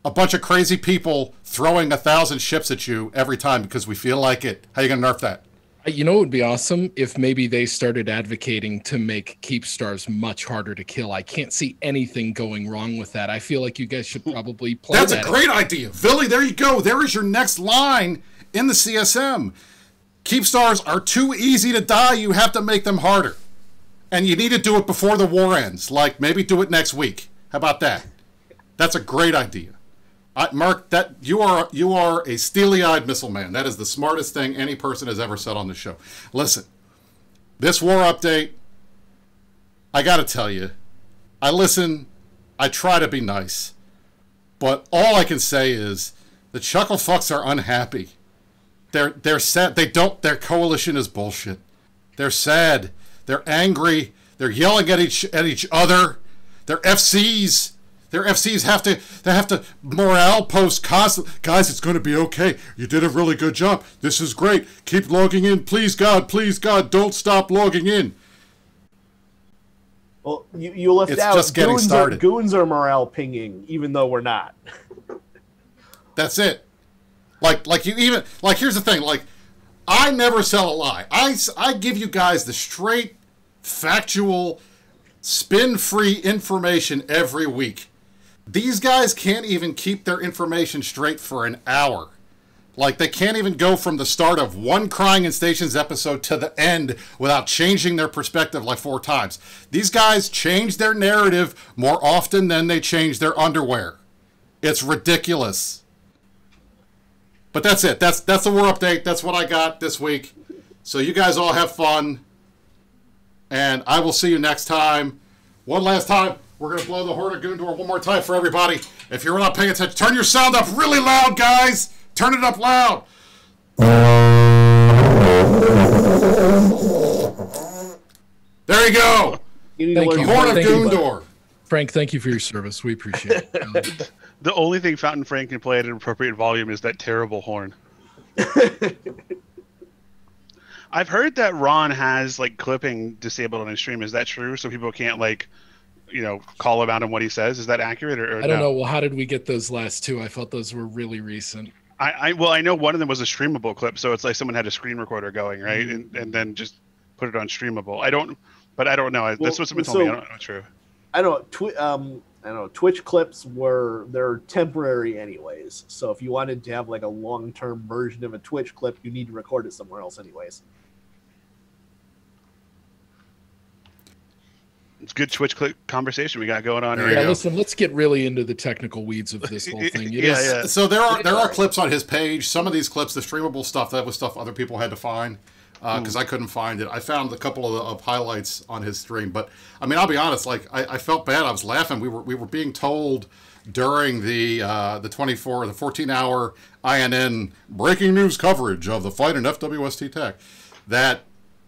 a bunch of crazy people throwing a thousand ships at you every time because we feel like it? How are you gonna nerf that? Uh, You know, it would be awesome if maybe they started advocating to make keep stars much harder to kill. I can't see anything going wrong with that. I feel like you guys should probably play That's a that. great idea. Vily, there you go. There is your next line in the CSM. Keep stars are too easy to die. You have to make them harder. And you need to do it before the war ends. Like maybe do it next week. How about that? That's a great idea. I, Mark, that you are you are a steely-eyed missile man. That is the smartest thing any person has ever said on the show. Listen, this war update, I got to tell you, I listen, I try to be nice. But all I can say is the chuckle fucks are unhappy. They're they're sad. They don't. Their coalition is bullshit. They're sad. They're angry. They're yelling at each at each other. Their FCs. Their FCs have to they have to morale post constantly. Guys, it's going to be okay. You did a really good job. This is great. Keep logging in, please God, please God. Don't stop logging in. Well, you, you left It's out just getting goons started. Are, goons are morale pinging, even though we're not. That's it. Like, like you even like. Here's the thing. Like, I never sell a lie. I, I give you guys the straight, factual, spin-free information every week. These guys can't even keep their information straight for an hour. Like they can't even go from the start of one Crying in Stations episode to the end without changing their perspective like four times. These guys change their narrative more often than they change their underwear. It's ridiculous. But that's it. That's that's the war update. That's what I got this week. So you guys all have fun. And I will see you next time. One last time, we're gonna blow the Horde of Goondor one more time for everybody. If you're not paying attention, turn your sound up really loud, guys. Turn it up loud. There you go. You need Thank to learn you. Horde of Thank you. Goondor. Frank, thank you for your service. We appreciate it. The only thing Fountain Frank can play at an appropriate volume is that terrible horn. I've heard that Ron has like clipping disabled on his stream. Is that true? So people can't like, you know, call him out on what he says. Is that accurate or, or I don't no? know. Well, how did we get those last two? I felt those were really recent. I, I well, I know one of them was a streamable clip, so it's like someone had a screen recorder going, right, and, and then just put it on streamable. I don't, but I don't know. That's Well, what someone told me. I don't know. True. I don't twi- um I don't know Twitch clips were they're temporary anyways. So if you wanted to have like a long term version of a Twitch clip, you need to record it somewhere else anyways. It's good Twitch clip conversation we got going on There here. Yeah, listen, let's get really into the technical weeds of this whole thing. Yeah, is- yeah. So there are there are clips on his page. Some of these clips, the streamable stuff, that was stuff other people had to find because I couldn't find it. I found a couple of, of highlights on his stream, but I mean, I'll be honest. Like I, I felt bad. I was laughing. We were we were being told during the uh, the 24 the 14 hour INN breaking news coverage of the fight in FWST Tech that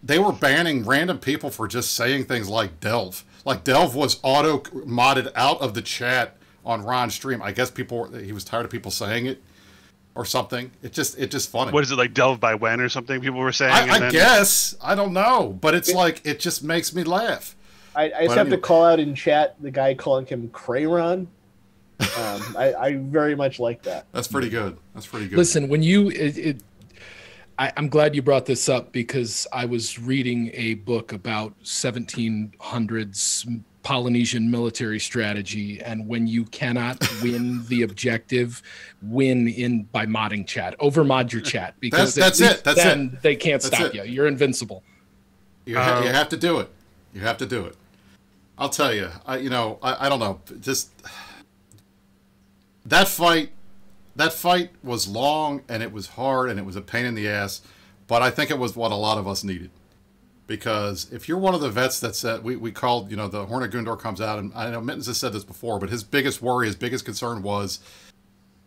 they were banning random people for just saying things like Delve. Like Delve was auto modded out of the chat on Ron's stream. I guess people he was tired of people saying it. Or something. It just it just funny. What is it like? Delve by when or something? People were saying. I, and I then- guess I don't know, but it's like it just makes me laugh. I, I just But have anyway. to call out in chat the guy calling him Crayron. Um, I, I very much like that. That's pretty good. That's pretty good. Listen, when you, it, it, I, I'm glad you brought this up because I was reading a book about 1700s Polynesian military strategy, and when you cannot win the objective, win in by modding chat, overmod your chat because That's- at that's it, that's then it. they can't That's stop it. you. You're invincible. You, ha- you Um, have to do it. You have to do it. I'll tell you. I you know I, I don't know. Just that fight. That fight was long and it was hard and it was a pain in the ass, but I think it was what a lot of us needed. Because if you're one of the vets that said we, we called, you know, the Hornet Gundor comes out and I know Mittens has said this before, but his biggest worry, his biggest concern was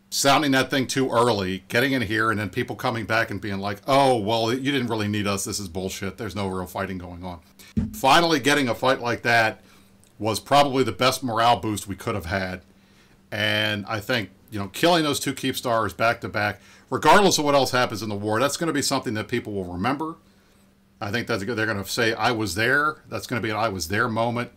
sounding that thing too early, getting in here, and then people coming back and being like, "Oh, well, you didn't really need us. This is bullshit. There's no real fighting going on." Finally, getting a fight like that was probably the best morale boost we could have had, and I think you know, killing those two keep stars back to back, regardless of what else happens in the war, that's going to be something that people will remember. I think that's good. they're going to say, "I was there." That's going to be an "I was there" moment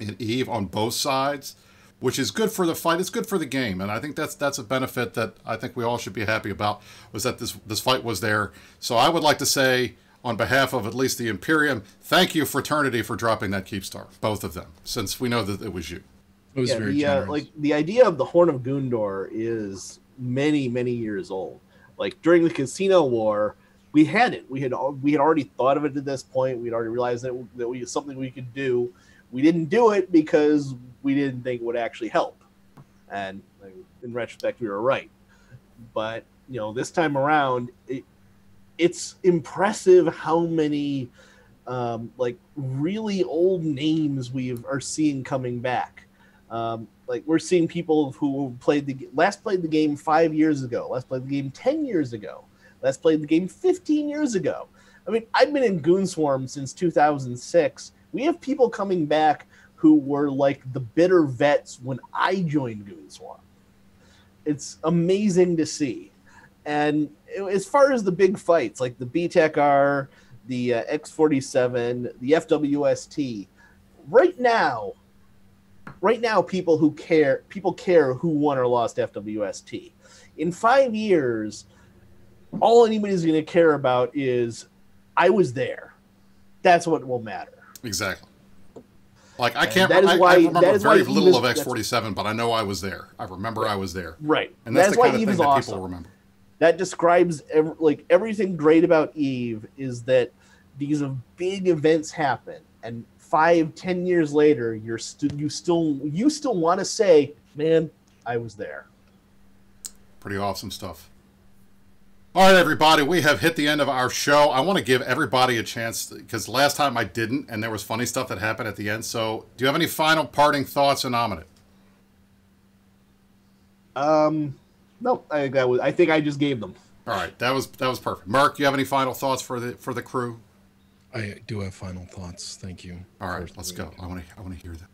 in Eve on both sides, which is good for the fight. It's good for the game, and I think that's that's a benefit that I think we all should be happy about. Was that this this fight was there? So I would like to say, on behalf of at least the Imperium, thank you Fraternity for dropping that keep star, both of them, since we know that it was you. It was yeah, very the, uh, like the idea of the Horn of Gundor is many many years old. Like during the Casino War, we had it. We had we had already thought of it at this point. We'd already realized that that was something we could do. We didn't do it because we didn't think it would actually help. And in retrospect, we were right. But you know, this time around, it, it's impressive how many um, like really old names we are seeing coming back. Um, like we're seeing people who played the last played the game five years ago, last played the game ten years ago, last played the game fifteen years ago. I mean, I've been in Goonswarm since 2006. We have people coming back who were like the bitter vets when I joined Goonswarm. It's amazing to see. And as far as the big fights, like the BTEC-R, the uh, X47, the FWST, right now, right now, people who care, people care who won or lost FWST. In five years, all anybody's going to care about is, I was there. That's what will matter. Exactly. Like I can't. that is why- I remember that is very why little of X forty seven, but I know I was there. I remember I was there, Right. and that's the why kind of Eve thing is that awesome. people remember. that describes ev- like everything great about eve is that these big events happen and five ten years later you're st- you still you still want to say man i was there Pretty awesome stuff. All right, everybody, we have hit the end of our show. I want to give everybody a chance because last time I didn't, and there was funny stuff that happened at the end. So, do you have any final parting thoughts, Innominate? um no i think that was i think i just gave them All right, that was that was perfect. Mark, you have any final thoughts for the for the crew? I do have final thoughts. Thank you. All right, let's go. I want to I want to hear that.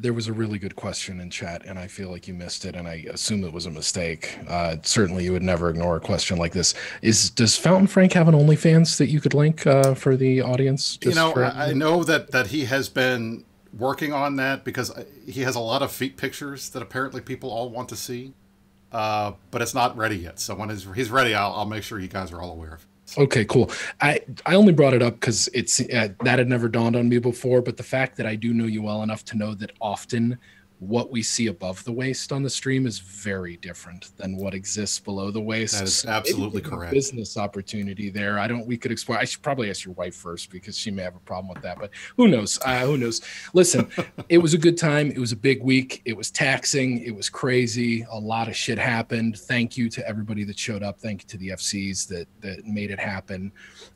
There was a really good question in chat, and I feel like you missed it, and I assume it was a mistake. Uh, certainly, you would never ignore a question like this. Is does Fountain Frank have an OnlyFans that you could link uh, for the audience? you know, for- I, know that that he has been working on that because uh, he has a lot of feet pictures that apparently people all want to see, uh, but it's not ready yet. So when he's, he's ready, I'll, I'll make sure you guys are all aware of. Okay, cool. I I only brought it up because it's uh, that had never dawned on me before. But the fact that I do know you well enough to know that often what we see above the waist on the stream is very different than what exists below the waist. That is absolutely correct. Business opportunity there. I don't. We could explore. I should probably ask your wife first because she may have a problem with that. But who knows? Uh, who knows? Listen, it was a good time. It was a big week. It was taxing. It was crazy. A lot of shit happened. Thank you to everybody that showed up. Thank you to the FCs that that made it happen.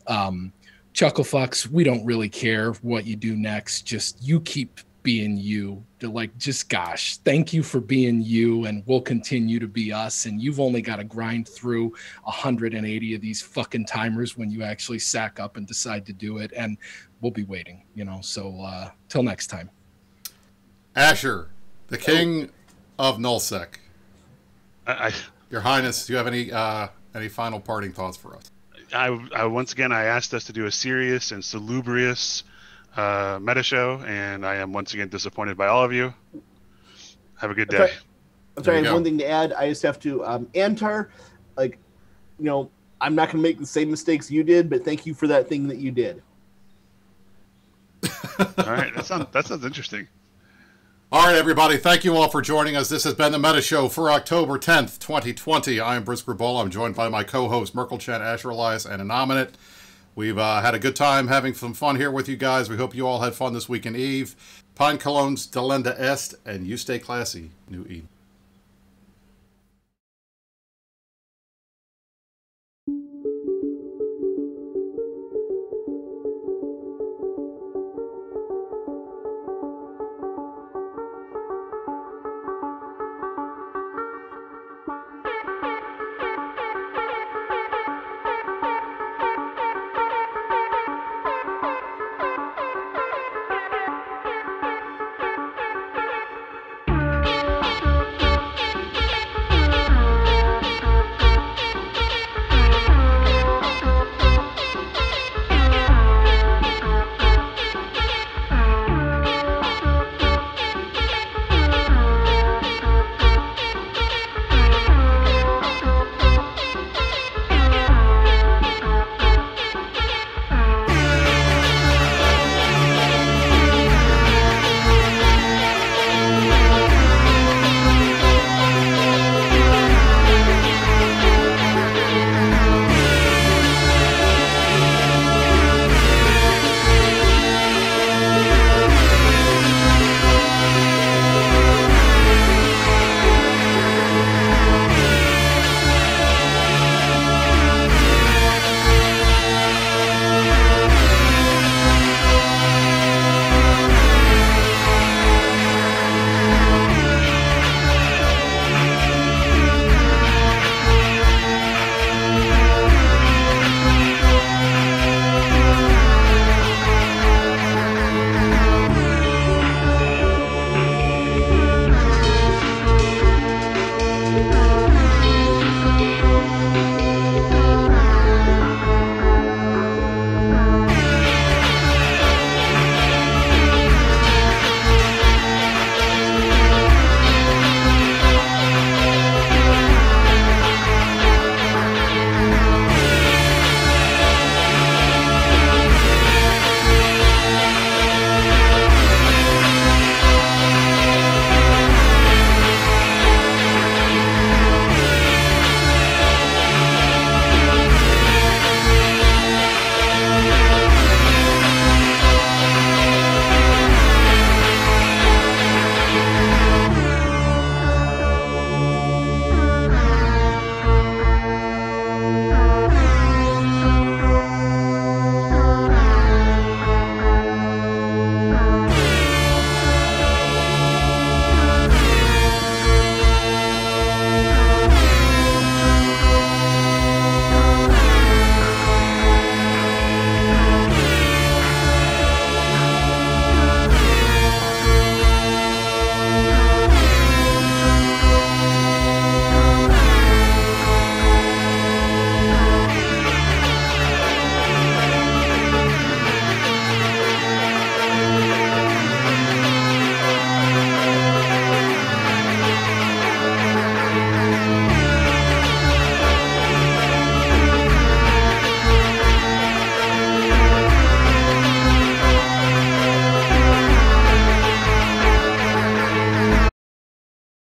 Um, Chucklefucks, we don't really care what you do next. Just you keep being you. To like, just gosh, thank you for being you, and we'll continue to be us. And you've only got to grind through 180 of these fucking timers when you actually sack up and decide to do it. And we'll be waiting, you know. So uh, till next time. Asher, the king of nullsec. I, I Your Highness, do you have any uh, any final parting thoughts for us? I, I once again I asked us to do a serious and salubrious uh, meta show, and I am once again disappointed by all of you. Have a good day. Okay. I'm sorry, I have one thing to add. I just have to, um, Antar, like, you know, I'm not going to make the same mistakes you did, but thank you for that thing that you did. All right, that sounds that sounds interesting. All right, everybody. Thank you all for joining us. This has been the Meta Show for October 10th, 2020. I am Bruce Grabola. I'm joined by my co-hosts Merkelchen, Asher Elias, and Innominate. We've uh, had a good time having some fun here with you guys. We hope you all had fun this weekend, Eve. Pine Colognes, Delenda Est, and you stay classy, New Eden.